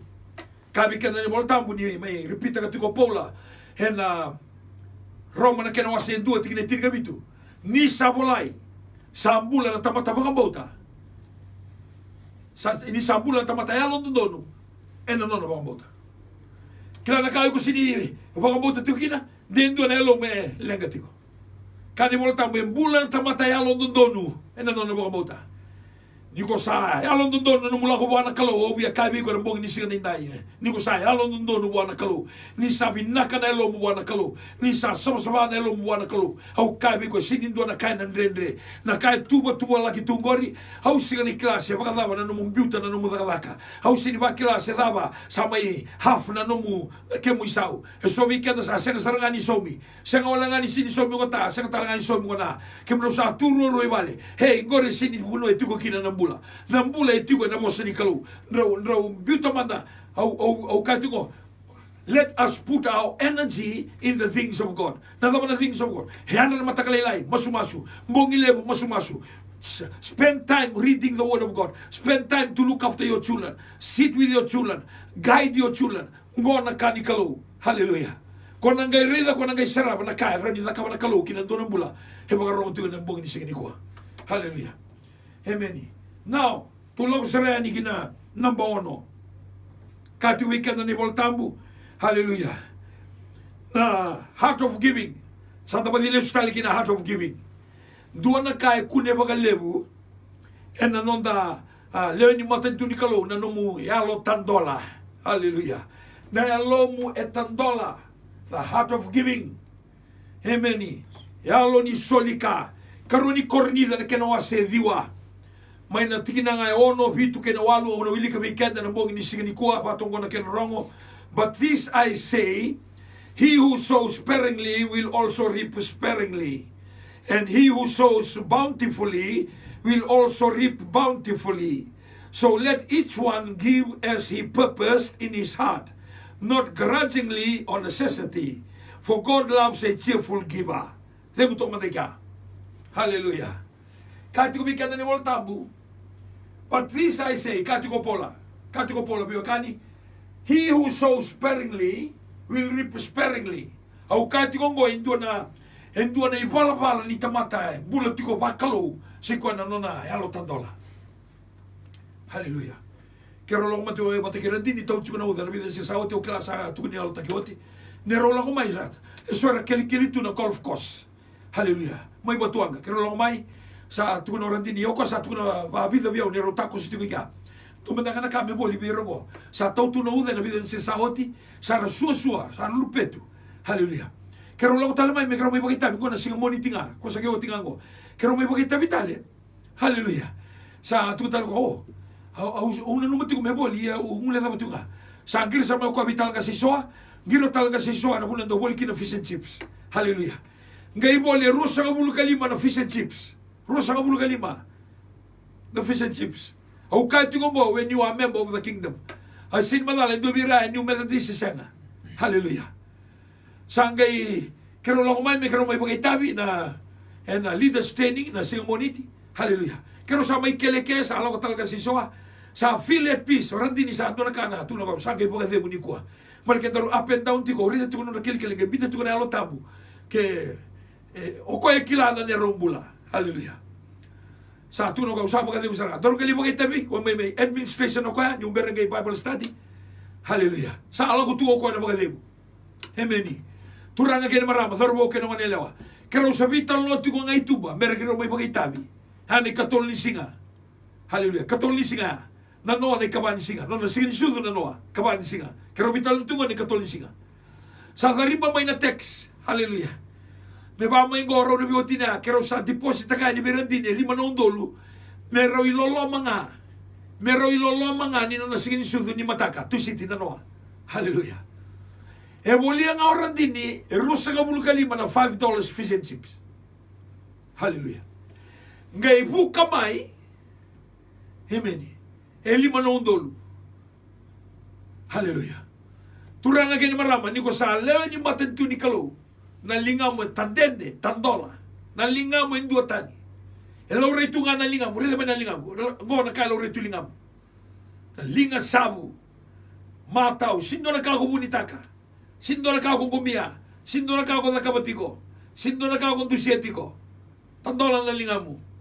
Kabi ka na ni waltam, ni may repeat ka tiko pola, hen na, Roma na kena wasa dua tigina tiga bitu. Ni sabulai. Sambula na tamata baka. Sa ini sambula na tamata ya londo dono. E na nono baka bauta. Kila na kayo ko sini baka bauta tiyo kina. Den dua na elo me lenga tiyo. Kani mo tambo yung bula na tamata ya londo dono. E na nono baka bauta. Niko saa alon don don no mula ko wana kalo o bia kabi ko bong ni singa nindai niko saa alon don don no wana kalo ni sabi naka na lo bwana kalo ni sa sama soba na lo bwana kalo au kabi ko sinin do na kai na ndrendre na kai tuba tuba ki tungori au singa ni klase baka dava na no mbiuta na no mudalaka au sini ba klase dava samai half na no mu ke mu isau. E so bi ke na sa senga sarangani somi senga wala ngani sini somi ko ta senga tarangani somi ko na ke mro sa turu ro ibale hey ngore sini buno e tuko kina na mbula na mbula na mosa ni kalau ndrau ndrau au au au katigo Let us put our energy in the things of God. Na the things of God. Hana na matakalalay, masu-masu. Mbongilevo, masu-masu. Spend time reading the word of God. Spend time to look after your children. Sit with your children. Guide your children. Ngona kani kalau. Hallelujah. Kona ngai reda, kona ngai saraba na kaya. Rani da kawana kalau kinan donan bula. Heba karongo tuyo ng bongin ni. Hallelujah. Amen. Now, tulog sa rea ni gina number ono. Kati weekend na ni Voltambu. Hallelujah. Na heart of giving. Santa Padilha stali gina heart of giving. Dua na kai kune baga levu. E na nonda uh, leo ni matentu ni kalo na nomu yalo tandola. Hallelujah. Na yalo mu e tandola. The heart of giving. Amen. Yalo ni solika. Karuni kornida na kena wase diwa mai na tikina ngai ono vitu ke na walu ona wili ka weekend na bongi ni sigani kua pa tongo na ken rongo but this I say he who sows sparingly will also reap sparingly and he who sows bountifully will also reap bountifully so let each one give as he purposed in his heart not grudgingly or necessity for God loves a cheerful giver. Hallelujah. Ko bigyan ni Voltambu, But this I say, κατοικοπόλα. Κατοικοπόλα που κάνει. He who sows sparingly will reap sparingly. Au κατοικόγκο εντούανα εντούανα η πάλα πάλα νι ταμάτα μπούλα τίκο βάκαλο σε κουένα νόνα άλλο ταντόλα. Hallelujah. Και ρολόγω μα το έβατα και ραντίνι τάου τσικουνα ούδα να μην δεν σε σάω ότι ο κλάσα του κουνι άλλο τα και ότι. Ναι ρολόγω μαϊζάτ. Εσόρα κελικελί του να κόλφ κόσ. Hallelujah. Μα είπα του άγκα. Και ρολόγω μαϊ. Sa tukuna orang dini yoko sa tukuna va vida via ne rotako si tukiga tu menda kana kame boli bi robo sa tau tu no ude na vida se sa oti sa ra sua sa lupetu haleluya kero lo tala mai me kero mai bagita mi kona singa moni tinga ko sa ke o tinga ngo kero mai bagita vitale haleluya sa tu tal ko au una no metiku me boli u un le da tunga sa ngir sa ko vital ka si soa ngiro tal ka si soa na bulan do boli kina fish and chips. Haleluya ngai boli rusa ka bulu kalima na fish and chips Rosa ka buluga lima. The fish and chips. Au ka tingo mo when you are a member of the kingdom. Asin madala do bira and you methodist senga. Hallelujah. Sangai kero lang may kero may bagay tabi na and uh, leaders training na sing. Hallelujah. Kero sa may keleke sa alaw talaga si Soa. Sa feel peace. Orang dini sa ando na kana. Tuna ba sangai bagay demo ni kuha. Malike daro up and down tiko. Rita tiko na kelkelenge. Bita tiko na alo tabu. Ke eh, o ko kilana ne rombula. Hallelujah. Sa ato nung kausapo ka din sa Daron kalimo kay tabi, kung may may administration ako yan, yung berang Bible study. Hallelujah. Sa alaw ko tuwa ko ano na mga kalimo. Hemeni. Turanga kayo na marama, tharwo kayo naman ilawa. Kero sa vital loti ko nga ituba, meron kayo may pagkitabi. Hanay katol ni singa. Hallelujah. Katol ni singa. Nanoa na ikaban ni singa. Nanoa, sige ni sudo nanoa, kaban ni singa. Kero vital loti ko nga katol ni singa. Sa tharima may na text. Hallelujah. Levaamo in goro ne viotina, che rosa deposita ka e ni berandine, lima na undolo. Mero ilolo mga. Mero ilolo mga ni na nasigin sudo ni mataka. Tu si tinanoa. Hallelujah. E voli ang oran dini, e rusa ka muluka lima na 5 dollars fish and chips. Hallelujah. Ngay bu kamay, hemeni, e, e lima na undolo. Hallelujah. Turanga kini marama, ni ko sa lewa ni matantu ni kalaw. Na linga mo tandende tandola. Na linga mo indua tani e lo re tunga na linga mo re na linga mo ngo na ka lo re tu linga mo na linga sabu. Matau. Sindo na ka ko bunitaka sindo na ka ko gumia. Sindo na ka ko nakabatiko sindo na ka ko tusietiko tandola na linga mo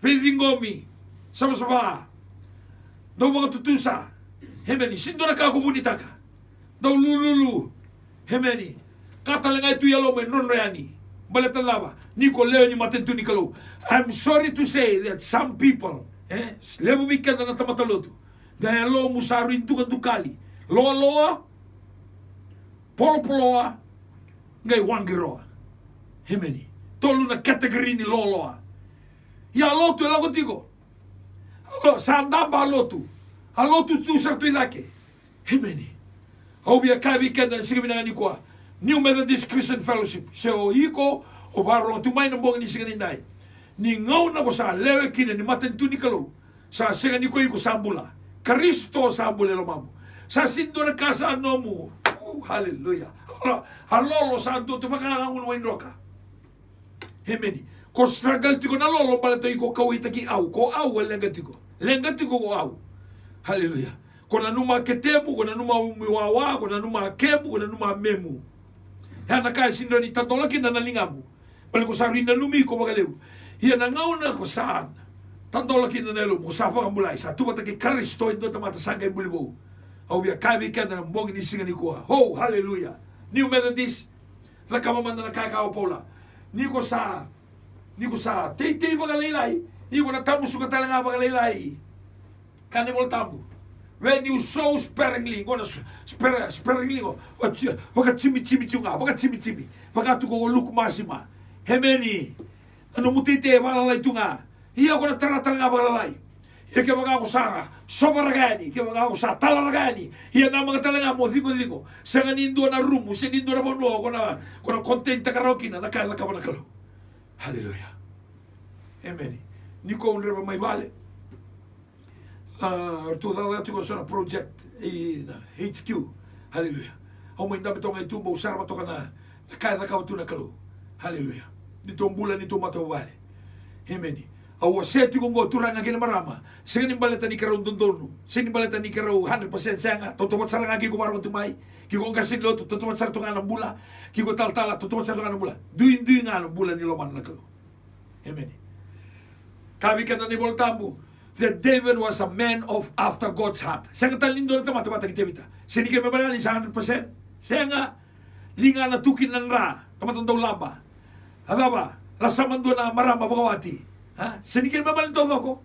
Pedingomi, sama-sama, daw mga tutusa, hemeni, sindo na ka ko bunitaka, daw lululu, hemeni, katalenga tu yalo me non reani balata lava niko leo ni matentu nikalo i'm sorry to say that some people Eh, leva weekend na tamatalotu. Dahil lo musaru intukan tukali. Loa loa, polo poloa, ngai wangiroa. Hemeni. Tolu na kategori ni loa loa. Ya lotu ela contigo. Lo sandamba lotu. A lotu tu sartu idake. Hemeni. Au bia kai weekend na sige binangani kwa. New Methodist Christian Fellowship. Se o iko o barong tu mai na bonga ni singa ni. Ni ngau na ko sa lewe kine ni maten tu ni kalau. Sa singa ni ko iko sambula. Kristo sambule lo mamu. Sa sindo na kasa nomu. Uh. Halolo santo tu makanga uno inroka. Hemeni. Ko struggle tiko na lolo pala to iko kawita ki au. Ko au lenga tiko. Lenga tiko ko au. Haleluya. Ko na numa ketemu, ko na numa miwawa, ko na numa kemu, ko na numa memu. Hanaka sinda ni tatolaki na nalingamu. Wala ko sarin na lumi ko magaliw. Iya nangaw na ko saan. Tatolaki na nelo. Kusapa kang mulay. Sa tumataki karisto ito tamatasangay bulibo. Au biya kabi ka na mong nisingan ni kuha. Ho, hallelujah. New Methodist. Nakamaman na nakakaw paula. Ni ko sa ni ko sa titi magalaylay. Ni ko na tamusugatala nga magalaylay. Kanimol tamo. when you sow sparingly ngona spare sparingly waka chimi chimi chunga waka chimi chimi waka tu ko look masima hemeni ano mutite wala lai tunga. Ia kona taratanga wala lai ia ke waka ko sa sobaragani ke waka ko sa talaragani. Ia na mga talanga mo digo digo sanga nindo na rumu se nindo na bono kona kona contenta karokina na kala kabana kalo. Haleluya hemeni niko unreba mai vale Uh, tu daw ito ko project in HQ. Hallelujah. May dami itong ito, mausara mo ito ka na, nakala ka ito na kalo. Hallelujah. Dito ang bulan ito matawali. Amen awa seti ko ngo turanga kina marama sing ni baleta ni karau dondonu sing ni baleta ni karau 100% sanga toto wat saranga ki ko maro tumai ki ko kasin lo toto wat sar tunga bula ki ko tal tala toto wat sar tunga bula duin duin ngana bula ni loman na ko amen kabi kana ni voltambu that David was a man of after God's heart. Saya kata lindo na tama tama tagi David. Sini kay babalali sa 100%. Saya nga linga na tukin ng ra tama tong lamba. Hababa lasaman do na marama bagawati. Ha? Sini kay babalali to ko.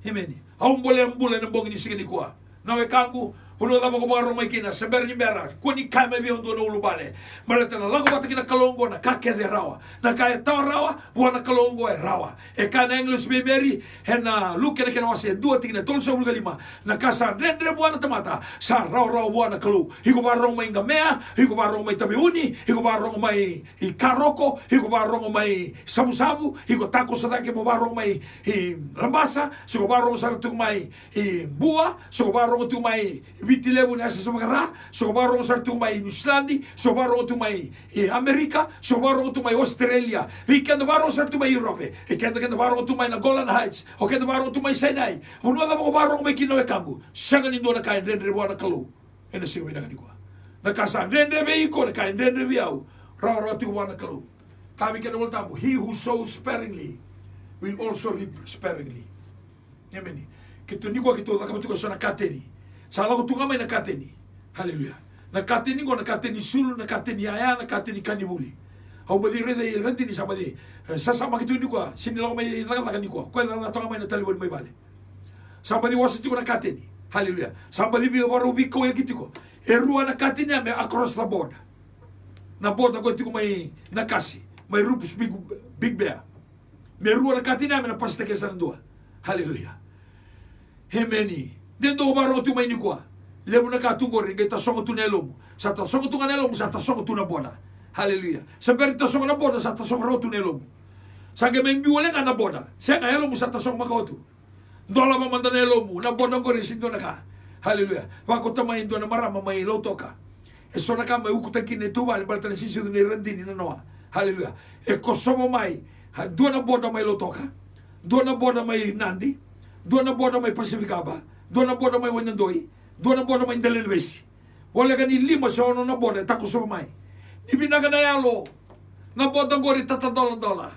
Amen. Haum boleh ambule nembong ini sini kuah. Nawe kangku uno daba como a Roma ikina seber ni bera kame bi ondo no ulubale. Mara tena lango bata kina kalongo na kake de rawa. Na kae tau rawa bua na kalongo e rawa. E kana English be meri he na luke na kena wase dua tina tol sa ulga lima. Na kasa rendre bua tamata sa rawa rawa bua na kalu. Hiko ba Roma inga mea hiko ba Roma itabi uni hiko ba Roma mai i karoko hiko ba Roma mai sabu sabu hiko tako sadake mo ba Roma i i rambasa siko ba Roma sa tu i bua siko ba Roma tu mai bidile bu nasa so magara so ba ro sar tu mai New Zealand so ba ro tu mai eh, America so ba ro tu mai Australia. E ke no ro sar tu mai Europe e ke no ba ro tu mai na Golan Heights o ke no ro tu mai Senai o no da ba ro me kino e kangu. Sanga ni do na kai rendre bo na kalu. E na singa na kanigua na kasa rendre be i na kai rendre be au. Ra ro tu wa na kalu. Tabi ke no tabu he who sows sparingly will also reap sparingly. Yemeni. Ke tu niko ke tu da kamatu ko sona kateni. Salah ko tunga mai na kateni. Haleluya. Na kateni ko na kateni sulu na kateni aya na kateni kanibuli. Au bodi rede rede ni sabadi. Sasa makitu ni ko sini lo mai daga ni. Ko na tonga mai na talibon mai bale. sabadi wasi ko na kateni. Haleluya. sabadi bi baru bi ko ya kitiko. E rua na kateni me across the border. Na border ko tiko mai na kasi. Mai rupus big big bear. Me rua na kateni me na pasta ke dua. Haleluya. Hemeni dentro do barro tu maini kwa lebu na ka tungo ringa ta songo tu nelo sa ta songo tu nelo sa ta songo tu na boda. haleluya sa ber ta songo na boda, sa ta songo rotu nelo sa ke men biwole ka na boda. sa ka elo sa ta songo makotu dola ma manda nelo mu na boda ko risindo na ka haleluya wa ko ta ndo na marama mai lo toka e sona ka mai ukuta kine tu ba bal transisio ni rendini na noa haleluya e kosomo mai dua na boda mai lo toka dua na boda mai nandi dua na boda mai pasifikaba dona boda mai wanya doi dona boda mai ndele besi wala kani lima sa ono na boda tako so mai. Ibina kana yalo na boda gori tata dola dola.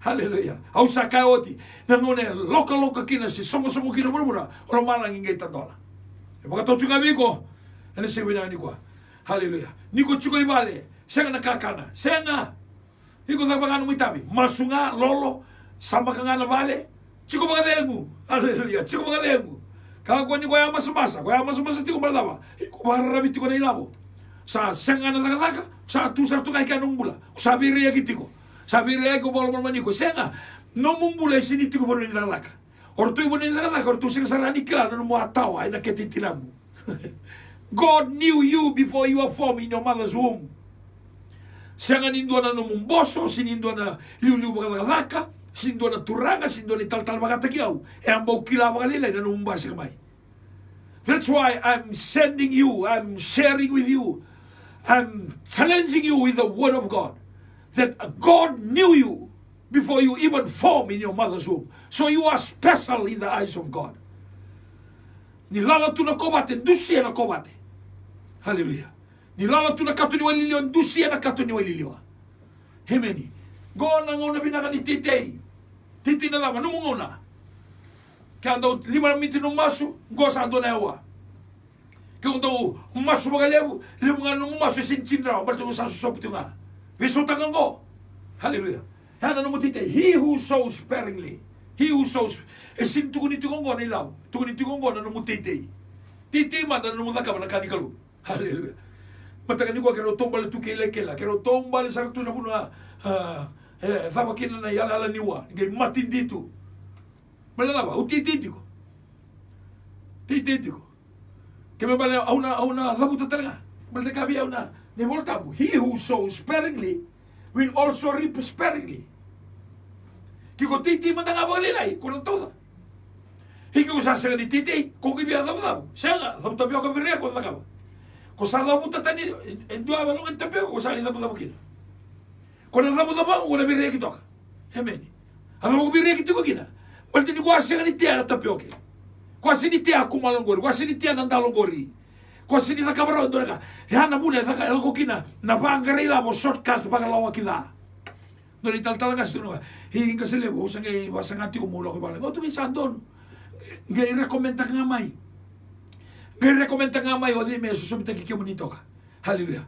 Haleluya au sa kai oti. Na ngone loka loka kina si somo somo kina burbura ora malang ingai ta dola. E baka to tunga biko ene se wina ni kwa haleluya niko chuko ibale senga na kakana. Senga! Iko na bagano mitabi masunga lolo sama kangana vale Chiko mga dengu. Hallelujah. Chiko Kaya ko ni ko ya masa-masa, ko ya masa-masa tiko malaba. Ko hararabi tiko na ilabo. Sa senga na taka sa tu sa tu kai kanong bula. Sabi ria kitiko. Sabi ria ko bol maniko. Senga no mumbula sini tiko bol ni taka. Ortu ibu ni taka, ortu sing sarani kila no mo atawa ina ketitinamu. God knew you before you were formed in your mother's womb. Senga nindo na no mumboso, sinindo na liu-liu bakalaka, sindo na turanga, sindo ni tal-tal bagatakiaw. E ang bau kila bakalila, na numumbasi kamay. That's why I'm sending you, I'm sharing with you, I'm challenging you with the word of God. That God knew you before you even formed in your mother's womb. So you are special in the eyes of God. Nilala tu na kobate, dusia na kobate. Hallelujah. Nilala tu na kato ni walilio, dusia na kato ni walilio. Hemeni. Go na ngona binaka ni titei. Titi na lang, anong una? Kaya daw lima na minti ng maso, gosa ando na yawa. Kung daw maso magalevo, lima nga nung maso sinsin raw, balto sa susopto nga. Bisutangan ko. Hallelujah. Yan ano mo titi, he who sows sparingly, he who sows, eh, esin tukunitikong ko na ilaw, tukunitikong ko na ano mo titi. Titi man, ano mo nakama, nakanikalo. Hallelujah. Matakan ni ko, kero tombal tukilekela, kero tombal sa katuna na, ah, uh, eh, zaba kina na yala ala niwa nge mati nditu. Bala lava utititiko tititiko keme bala auna auna zabuta talaga bala ka bia una de voltabu he who sows sparingly will also reap sparingly. Kiko titi mandanga bolila i kono toda hiki usasega ni titi koki bia zabu zabu sega zabu tapio ka birea kono zakaba Kosada muta tani, enduaba eh, eh, no entapeo, kosali zabu zabu kina. kono fabuga ba wala bi reki toka hemeni. Hafa mugu bi reki tiko gina kwa singa ni tapioke. Kwa sini tea kuma kwa sini tea nanda kwa sini thaka bara ndoreka hana mune thaka elko kina na bangare ila bo shortcut baka lawa kida ndori tal tal gas tuno hi inga sele bo sanga i basanga tiko mulo ko bale otu bisando ngai rekomenda ngamai. Ngai rekomenda ngamai odime susumita kike munitoka haleluya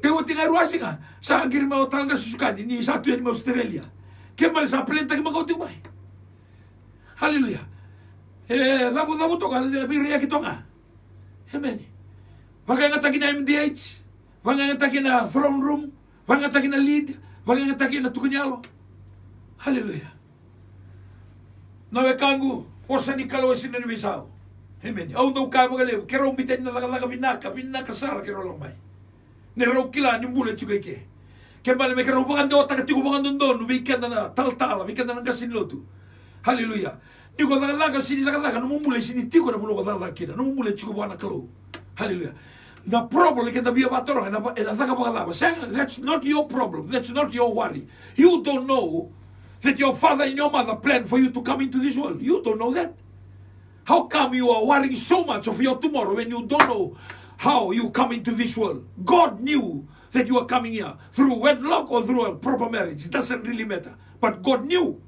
ka. Hallelujah. Ngay wati nga ruwasi nga, sa agir mo talaga susukan, ni satu yan mo Australia. Kaya mal sa plenta ki makauti may. Hallelujah. Eh, dabu dabu to ka, biriya kito nga. Amen. Wag nga tagin na MDH. Wag nga tagin na throne room. Wag nga tagin na lead. Wag nga tagin na tukunyalo. Hallelujah. Nawe kangu, osa ni kalawa sinanimisao. Amen. Au daw ka magalew, kero bitin na lagalaga binaka, binaka sara kero nebera ukila ni mbule tiko ike kembali mekera ubagande otaka tiko ubagande ndonu bikenda na tal tala bikenda na gasini lotu haleluya niko da laka sini laka laka no mbule sini tiko na mulo da laka kira no mbule tiko bwana klo haleluya the problem ke da bia batoro na na zaka bagalaba saying that's not your problem. That's not your worry. You don't know that your father and your mother planned for you to come into this world. You don't know that. How come you are worrying so much of your tomorrow when you don't know how you come into this world? God knew that you are coming here through wedlock or through a proper marriage. It doesn't really matter. But God knew.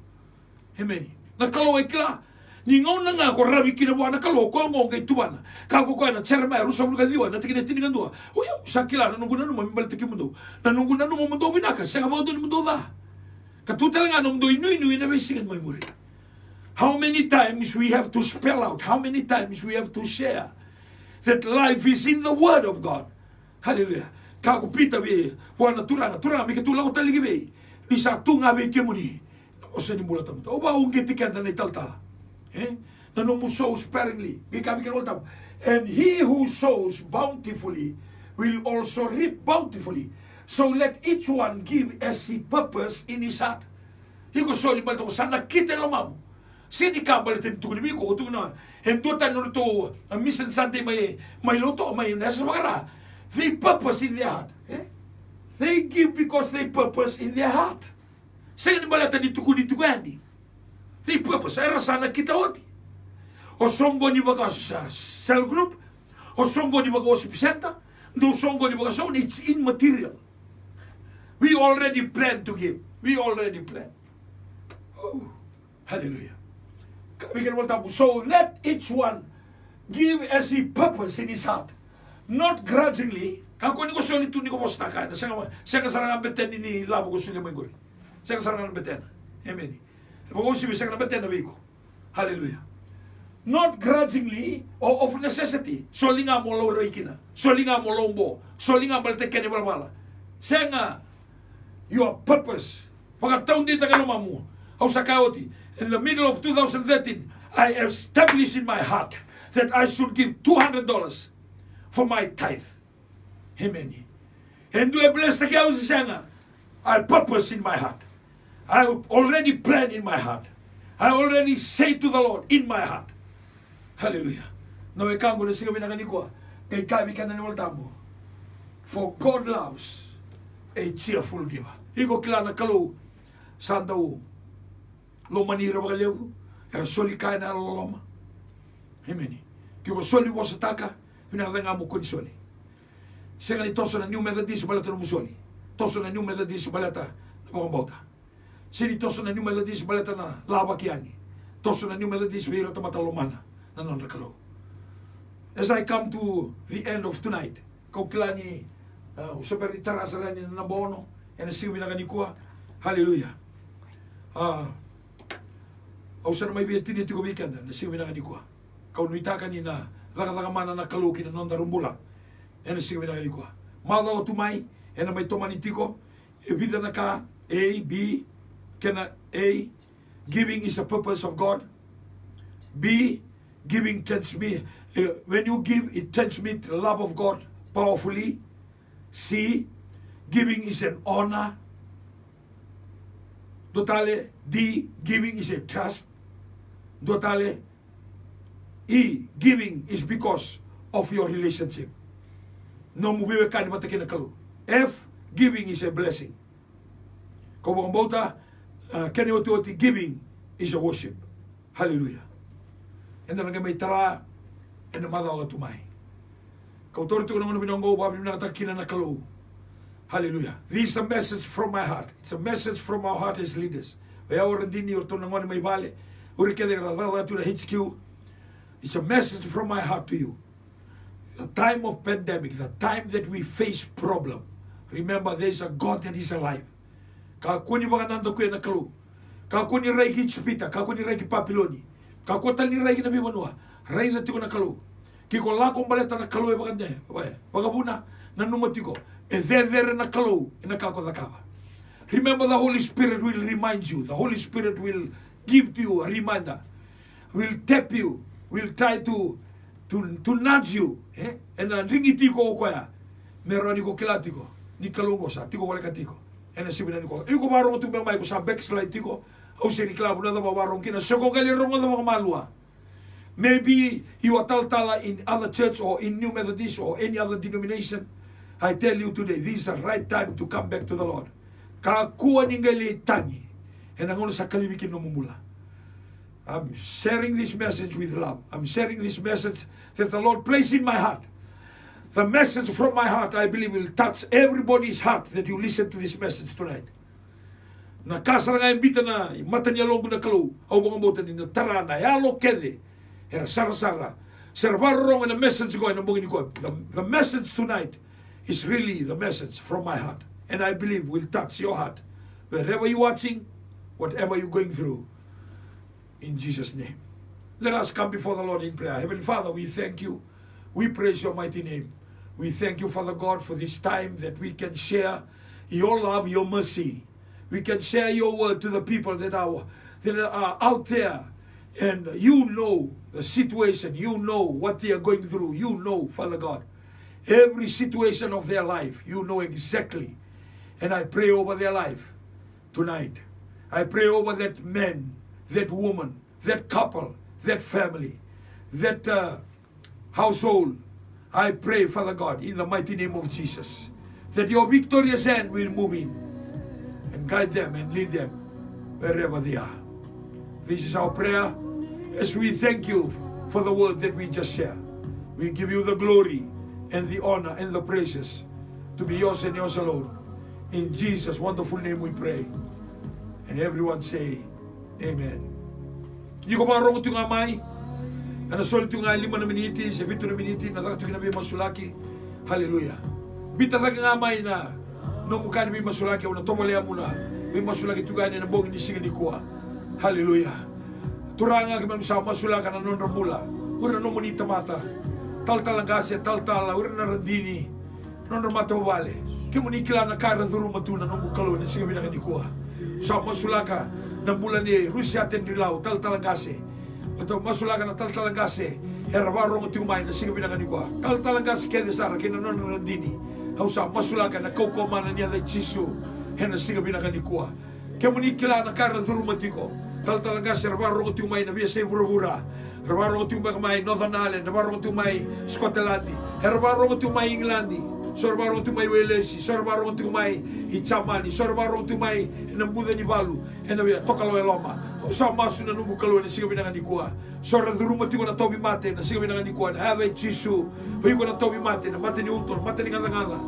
Amen. Nakalawa ikla. Ni ngau na nga ko rabi kina buana kalo ko ngong kay tuana. Ka ko ko na cher mai rusa mga diwa na tikine tini gandua. Uya sa kila na nunggu na no mambal tiki mundo. Na nunggu na no mundo binaka sa mo do mundo da. Katutal nga nung doy nui nui na besingan mo muri. How many times we have to spell out, how many times we have to share that life is in the word of God. Hallelujah. Kako pita be, wana turanga, turanga, mi ketula ko taligi be. Ni sa tunga be kemuni. O sa ni mula tamu. O ba ungi tikanda na italta. Eh? Na no sow sparingly. May kami kan ultam. And he who sows bountifully will also reap bountifully. So let each one give as he purpose in his heart. Higo so ni balto sana kita lo mamu. Sini ka balitin tu ni ko tu na. Hendo tan no to a mission sante may may loto may nasa magara. They purpose in their heart. Eh? They give because they purpose in their heart. Sini balata ni tuku ni tukandi. They purpose. Era sana kita oti. O songo ni baga sa cell group. O songo ni baga osipsenta. Do songo ni baga so it's immaterial. We already plan to give. We already plan. Oh, hallelujah. Can tabu. So let each one give as he purpose in his heart. Not grudgingly. Kako ni ko soli tu ni ko posta ka. Saya saya kasarangan beten ini labo ko soli Saya kasarangan beten. Amen. Pag-usip sa kanang beten na biko. Hallelujah. Not grudgingly or of necessity. Solinga mo lo reikina. Solinga mo lombo. Solinga mal tekene balbala. Senga your purpose. Pagkataon din taga mamu. Au sakaoti. In the middle of 2013, I established in my heart that I should give $200 for my tithe. Amen. And do a blessed senga. I purpose in my heart. I already plan in my heart. I already say to the Lord in my heart. Hallelujah. No me kango na sigabi na kaniko. Kay kami ka na ni tamo. For God loves a cheerful giver. Iko kila na kalu sandau soli. Himeni. Soli soli. Sega ni toso na New Methodist balata no musoli. Toso na New Methodist balata na. Sini toso na New Methodist balata na lava kiani. Toso na New Methodist tamata lomana na non rekalo. As I come to the end of tonight, kau kilani uh, usaperi tarasarani na nabono, and siwi na kanikua, hallelujah. Uh, au sana mai biya tini tiko weekend na siwi na kanikua. Kau nuitaka ni na daga mana na kaluki na non darumbula, and a siwi na kanikua. Mada o tumai, and a mai tomani tiko, e vida na ka, A, B, kena A, giving is a purpose of God. B, Giving tends me, uh, when you give, it transmits the love of God powerfully. C, giving is an honor. Dotale, D, giving is a trust. Dotale, E, giving is because of your relationship. No mubiwe kani matakina kalu. F, giving is a blessing. Kau bota, uh, kani oti giving is a worship. Hallelujah. and then may tara and of tumai. Kau tori tu naman binongo babi na takina na kalu. Hallelujah. This is a message from my heart. It's a message from our heart as leaders. Vaya ora dini or tona ngone mai vale. HQ. It's a message from my heart to you. The time of pandemic, the time that we face problem. Remember, there is a God that is alive. Kakuni wakananda kuya. Kakuni reiki chupita, kakuni reiki papiloni. Kakota ni reiki na bimanua. Reiki na tiko nakalu. Kiko lako mbaleta nakalu e wakande. Wakabuna na numatiko. E there nakalu. E. Remember the Holy Spirit will remind you. The Holy Spirit will give you a reminder. Will tap you. Will try to to to nudge you. Eh? Ena ringi tiko ko ya. Meroni ko kilatiko. Ni kalungo sa tiko wala katiko. Ena sibina ni ko. Iko baro tu mai ko sa backslide tiko o se ni klabu na warong kina soko kali rongo na mga malua. Maybe you are taltala in other church or in New Methodist or any other denomination. I tell you today, this is the right time to come back to the Lord. Kakua ningali tangi. And I'm going to sakalibikin no mumula. I'm sharing this message with love. I'm sharing this message that the Lord placed in my heart. The message from my heart, I believe, will touch everybody's heart that you listen to this message tonight na kasara nga imbita na mata niya longo na kalu au mga mota ni na tara na yalo kede era sara sara sara varong na message ko na mungin ko the, the message tonight is really the message from my heart and I believe will touch your heart wherever you're watching whatever you're going through in Jesus name let us come before the Lord in prayer Heavenly Father we thank you we praise your mighty name we thank you Father God for this time that we can share your love your mercy we can share your word to the people that are, that are out there. And you know the situation. You know what they are going through. You know, Father God, every situation of their life. You know exactly. And I pray over their life tonight. I pray over that man, that woman, that couple, that family, that uh, household. I pray, Father God, in the mighty name of Jesus, that your victorious hand will move in and guide them and lead them wherever they are. This is our prayer as we thank you for the word that we just shared. We give you the glory and the honor and the praises to be yours and yours alone. In Jesus' wonderful name we pray. And everyone say, Amen. Hindi ko marunong ito nga may, na nasol ito nga lima na miniti, sa bito na miniti, na dagat ito masulaki. Hallelujah. Bita nga may na no mukani mi masulaki una tomole amuna mi masulaki tugani na bongi ni singa ni kuwa haleluya Turanga kami bisa masula kana non rambula. Ura no monita mata. Tal talangase tal tala ura na randini. Non mata wale. Kila na kara dhuru matuna no mukalo ni siga binanga ni kuah. Sa masulaka na bulan ni Rusia ten dilau tal talangase. Ito masulaka na tal talangase. Mo tumay na siga binanga ni kuah. Tal talangase kede sara kina non randini. Hausa masulaka na koko mana niya da jisu. Hena siga binanga ni kuah. Kemo ni kila na kara dhuru matiko tal waro tu mai na biasa bura-bura Rawaro tu mai Northern Ireland, tu mai Scotland, tu mai England, sorbaro tu mai Wales, sorbaro tu mai Ichamani, sorbaro tu mai na buda ni balu, ena bia toka lo eloma. Sa masu na numbu kalu na siga binanga ni kuwa. Sora duruma tiko na tobi mate na siga binanga ni kuwa. Have jisu. Hiko na tobi mate na mate ni utol, mate ni ngada ngada.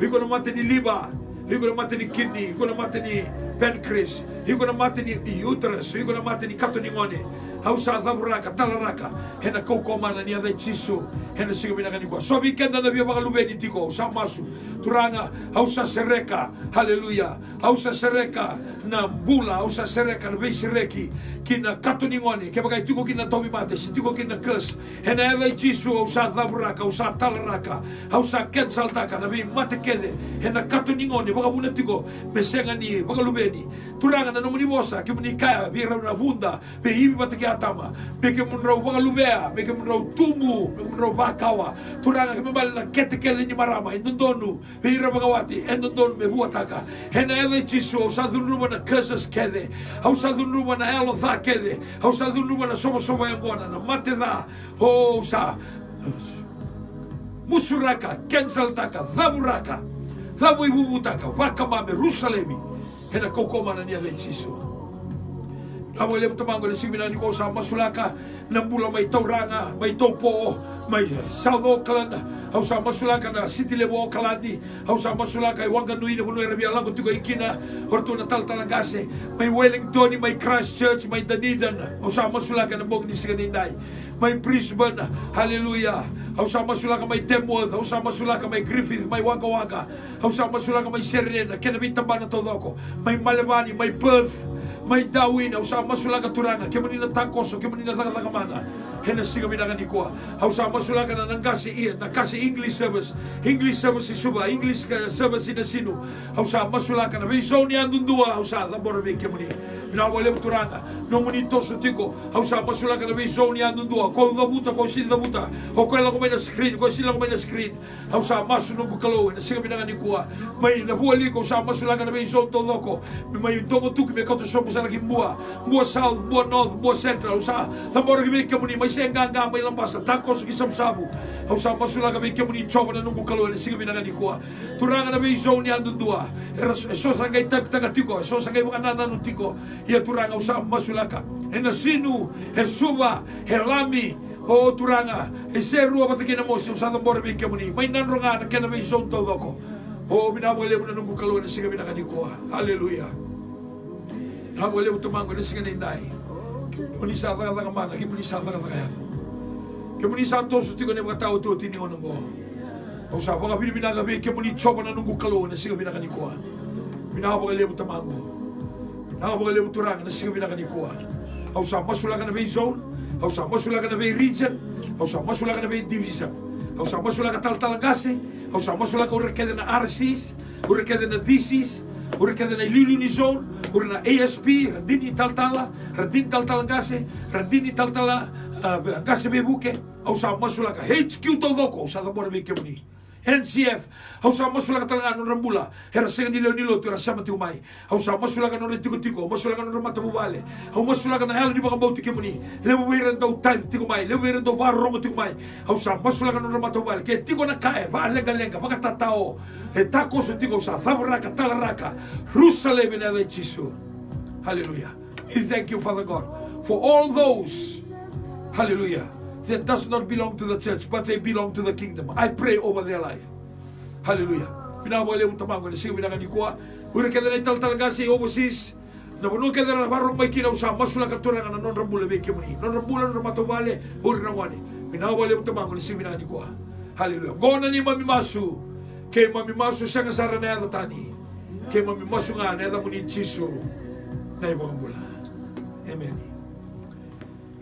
Hiko na mate ni liba. Hiko na mate ni kidney, hiko na mate ni pancreas higona matani the uterus higona matani katoni ngone. Hausa thavu raka tala raka. Hena koukou mana ni the jisu hena sigaminagani kua so vikenda na via vagaluveni tiko hausa masu. Turanga hausa sereka. Haleluya hausa sereka. Na bula hausa sereka na veisireki kina katoni ngone. Ke tiko kina tovi mate si tiko kina kas hena athai jisu hausa thavu raka hausa tala raka. Hausa cancel taka na vei mate kede. Hena katoni ngone vagavuna tiko. Mesenga ni vagaluveni teni tulanga na nomuni wosa ke muni kaya bi rau na vunda be ibi bata ke atama be ke mun rau wanga lubea be ke mun rau tumu be mun rau bakawa tulanga ke mabal na kete kele ni marama endon donu be ira bagawati endon donu me vuataka hena ele chisu au sadun ruma na kasas kede au sadun ruma na elo tha kede au sadun ruma na na mate ho oh, sa musuraka kensaltaka zavuraka zavu ibubutaka wakamame rusalemi. hena kokomana niya Isu. Awa ilim tamang na simina ni Kosa. Masulaka ng bula may tauranga, may topo, may South Auckland, hausa masulaka na City Levo Kaladi, hausa masulaka iwangan nui na punoy rabi alam ko tukoy kina, horto na tal talagase, may Wellington, may Christchurch, may Dunedin, hausa masulaka na mong nisiganinday. mai Brisbane, haleluia. Hau sa masula ka mai Tamworth, hau sa masula ka mai Griffith, mai Waka Waka. Hau sa masula ka mai Serena, kena mi tabana todoko. Mai Malevani, mai Perth, mai Darwin, hau sa masula ka turanga, kemanina takoso, kemanina mana. henasi kami dengan ikuah. Hausa masula kana nang kasi iya, na kasi English service, English service suba, English service na sino. Hausa masula kana we zone yang dundua, hausa labor we kemuni. Bina wale turanga, no munito sutiko, hausa masula kana we zone yang dundua, ko da buta, ko sin da buta, ko kala ko na screen, ko sila ko may na screen. Hausa masuno ko kalo, na siga binangan ikuah. May na buwali ko sa masula kana we zone to loko. May tongo tuki me koto sopo sa naging mua, mua south, mua north, mua central, hausa labor we kemuni, may senga nga mai lambasa tako su kisam sabu. Usa masula ka meke muni choba na nungu kalu siga binanga ni kuwa turanga na bei zone ya dua. So sa ngai tak tak tiko so sa ngai bana nanu tiko. Ia turanga usa masula ka ena sinu he suba he lami. O turanga e se rua batake na mosi usa tambora meke muni mai nanronga na kena bei zone todoko o bina mo lebu na nungu kalu siga binanga ni kuwa hallelujah. Habo le utumango na singa nindai. Πολύ σαβρά δραμάνα και πολύ. Και μου τόσο τίγον εμπρατά ότι ότι είναι όνομα. Ο σαβρά πίνει μην αγαπή και μου νητσόπα να νουγκου καλό να σύγω πίνα γανικόα. Μην άγω πολλά λέμου τα μάγω. Μην άγω πολλά λέμου τουράγα να σύγω πίνα γανικόα. Ο σαβρά ζών, ο σαβρά σου Ura kada na ililu ni zone, ura na ASP, radini taltala, radini taltala ngase, radini taltala ngase bebuke, au sa masula ka HQ to doko, sa da bora beke muni. NCF hausa masulaga talaga non rambula. Herasengan nilo nilo tira sama tu mai hausa masulaga non tiko tiko masulaga non mata bubale. Hau masulaga na hal di baka bauti tiki muni. Lebu wiran dau tiko mai lebu wiran dau bar romo tiko mai hausa masulaga non mata bubale. Ke tiko na kae ba lenga lenga baka tatao. E tako so tiko sa zabraka talaraka. Rusa lebe na de chisu hallelujah. We thank you father god for all those. Hallelujah. That does not belong to the church, but they belong to the kingdom. I pray over their life. Hallelujah. Na siya binangan kuha. Ura kada na ital talaga si overseas. Na buno kada na barong may sa na non rambula kimuni. Non rambula non matawale. Ura na wani. Pinawale mo tamago na siya binangan kuha. Hallelujah. Gona ni mamimasu. Kay mamimasu siya kasara na yata tani. Kay mamimasu nga na muni chisu. Na ibang. Amen.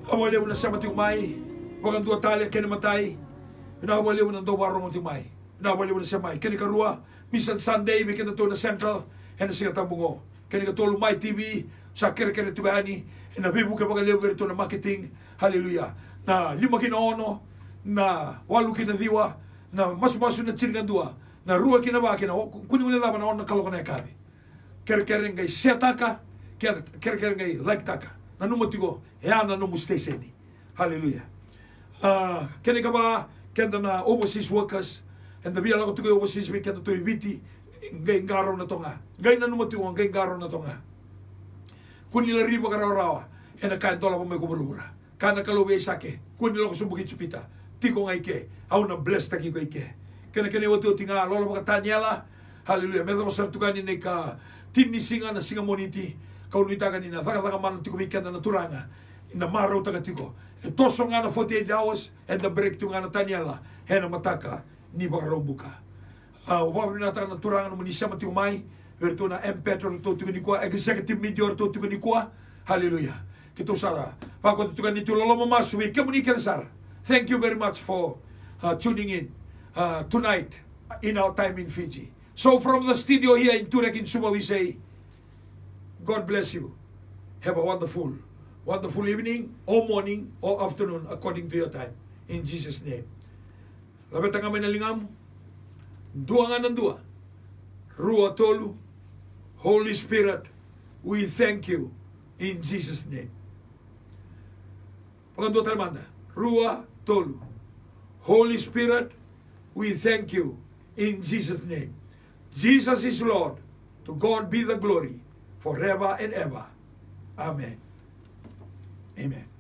Awali mo na siya matingmay. Wagang dua tali kaya namatay. Inawali mo na daw warong matingmay. Inawali mo na siya may. Kani karua. Minsan Sunday, kinato na Central. Hena siya tabungo. Kani katulong may TV. Sa kere-kere tugani. Inabibuka mga lever to na marketing. Hallelujah. Na lima kinaono. Na walu kinadiwa. Na masu-masu na chiringan dua. Na rua kinaba kina. Kuni mo nalaman na on na kaloko na kabi. Kere-kere ngay setaka. Kere-kere ngay like taka. Na numatigo. Ea na numustaseni. Hallelujah. Uh, kani ka ba kenda na overseas workers and the biala ko tukoy overseas we kenda to ibiti ngay ngaro na to nga ngay na numati mo ngay ngaro na to nga kunila riba karaw rawa ena kain tola pa may kumarura kana kalobe sake kunila ko subuki chupita tiko ngay ke au na bless taki ko ike. Kena kene watu tinga lola maka tanyala haleluya meta mo sartukani ne ka timni singa na singa moniti. Kau nuita kan ina thaka thaka mana tiko mikenda na turanga. Ina maro taga tiko toso nga na 48 hours and the break tu nga na tanyala hena mataka ni baka buka uh, wabi na taka na turanga na munisa mati umay vertu na empetro to tuko ni kwa executive media to tuko ni hallelujah. Kito sa pako tuko ni tulolo mamasu we kemu ni kersar thank you very much for uh, tuning in uh, tonight in our time in Fiji. So from the studio here in Turek in Suba we say God bless you. Have a wonderful wonderful evening or morning or afternoon according to your time in Jesus name labet ang amay nalingam dua nga ng dua Rua tolu Holy Spirit, we thank you in Jesus' name. Pagando talamanda, Rua Tolu. Holy Spirit, we thank you in Jesus' name. Jesus is Lord. To God be the glory forever and ever. Amen. Amen.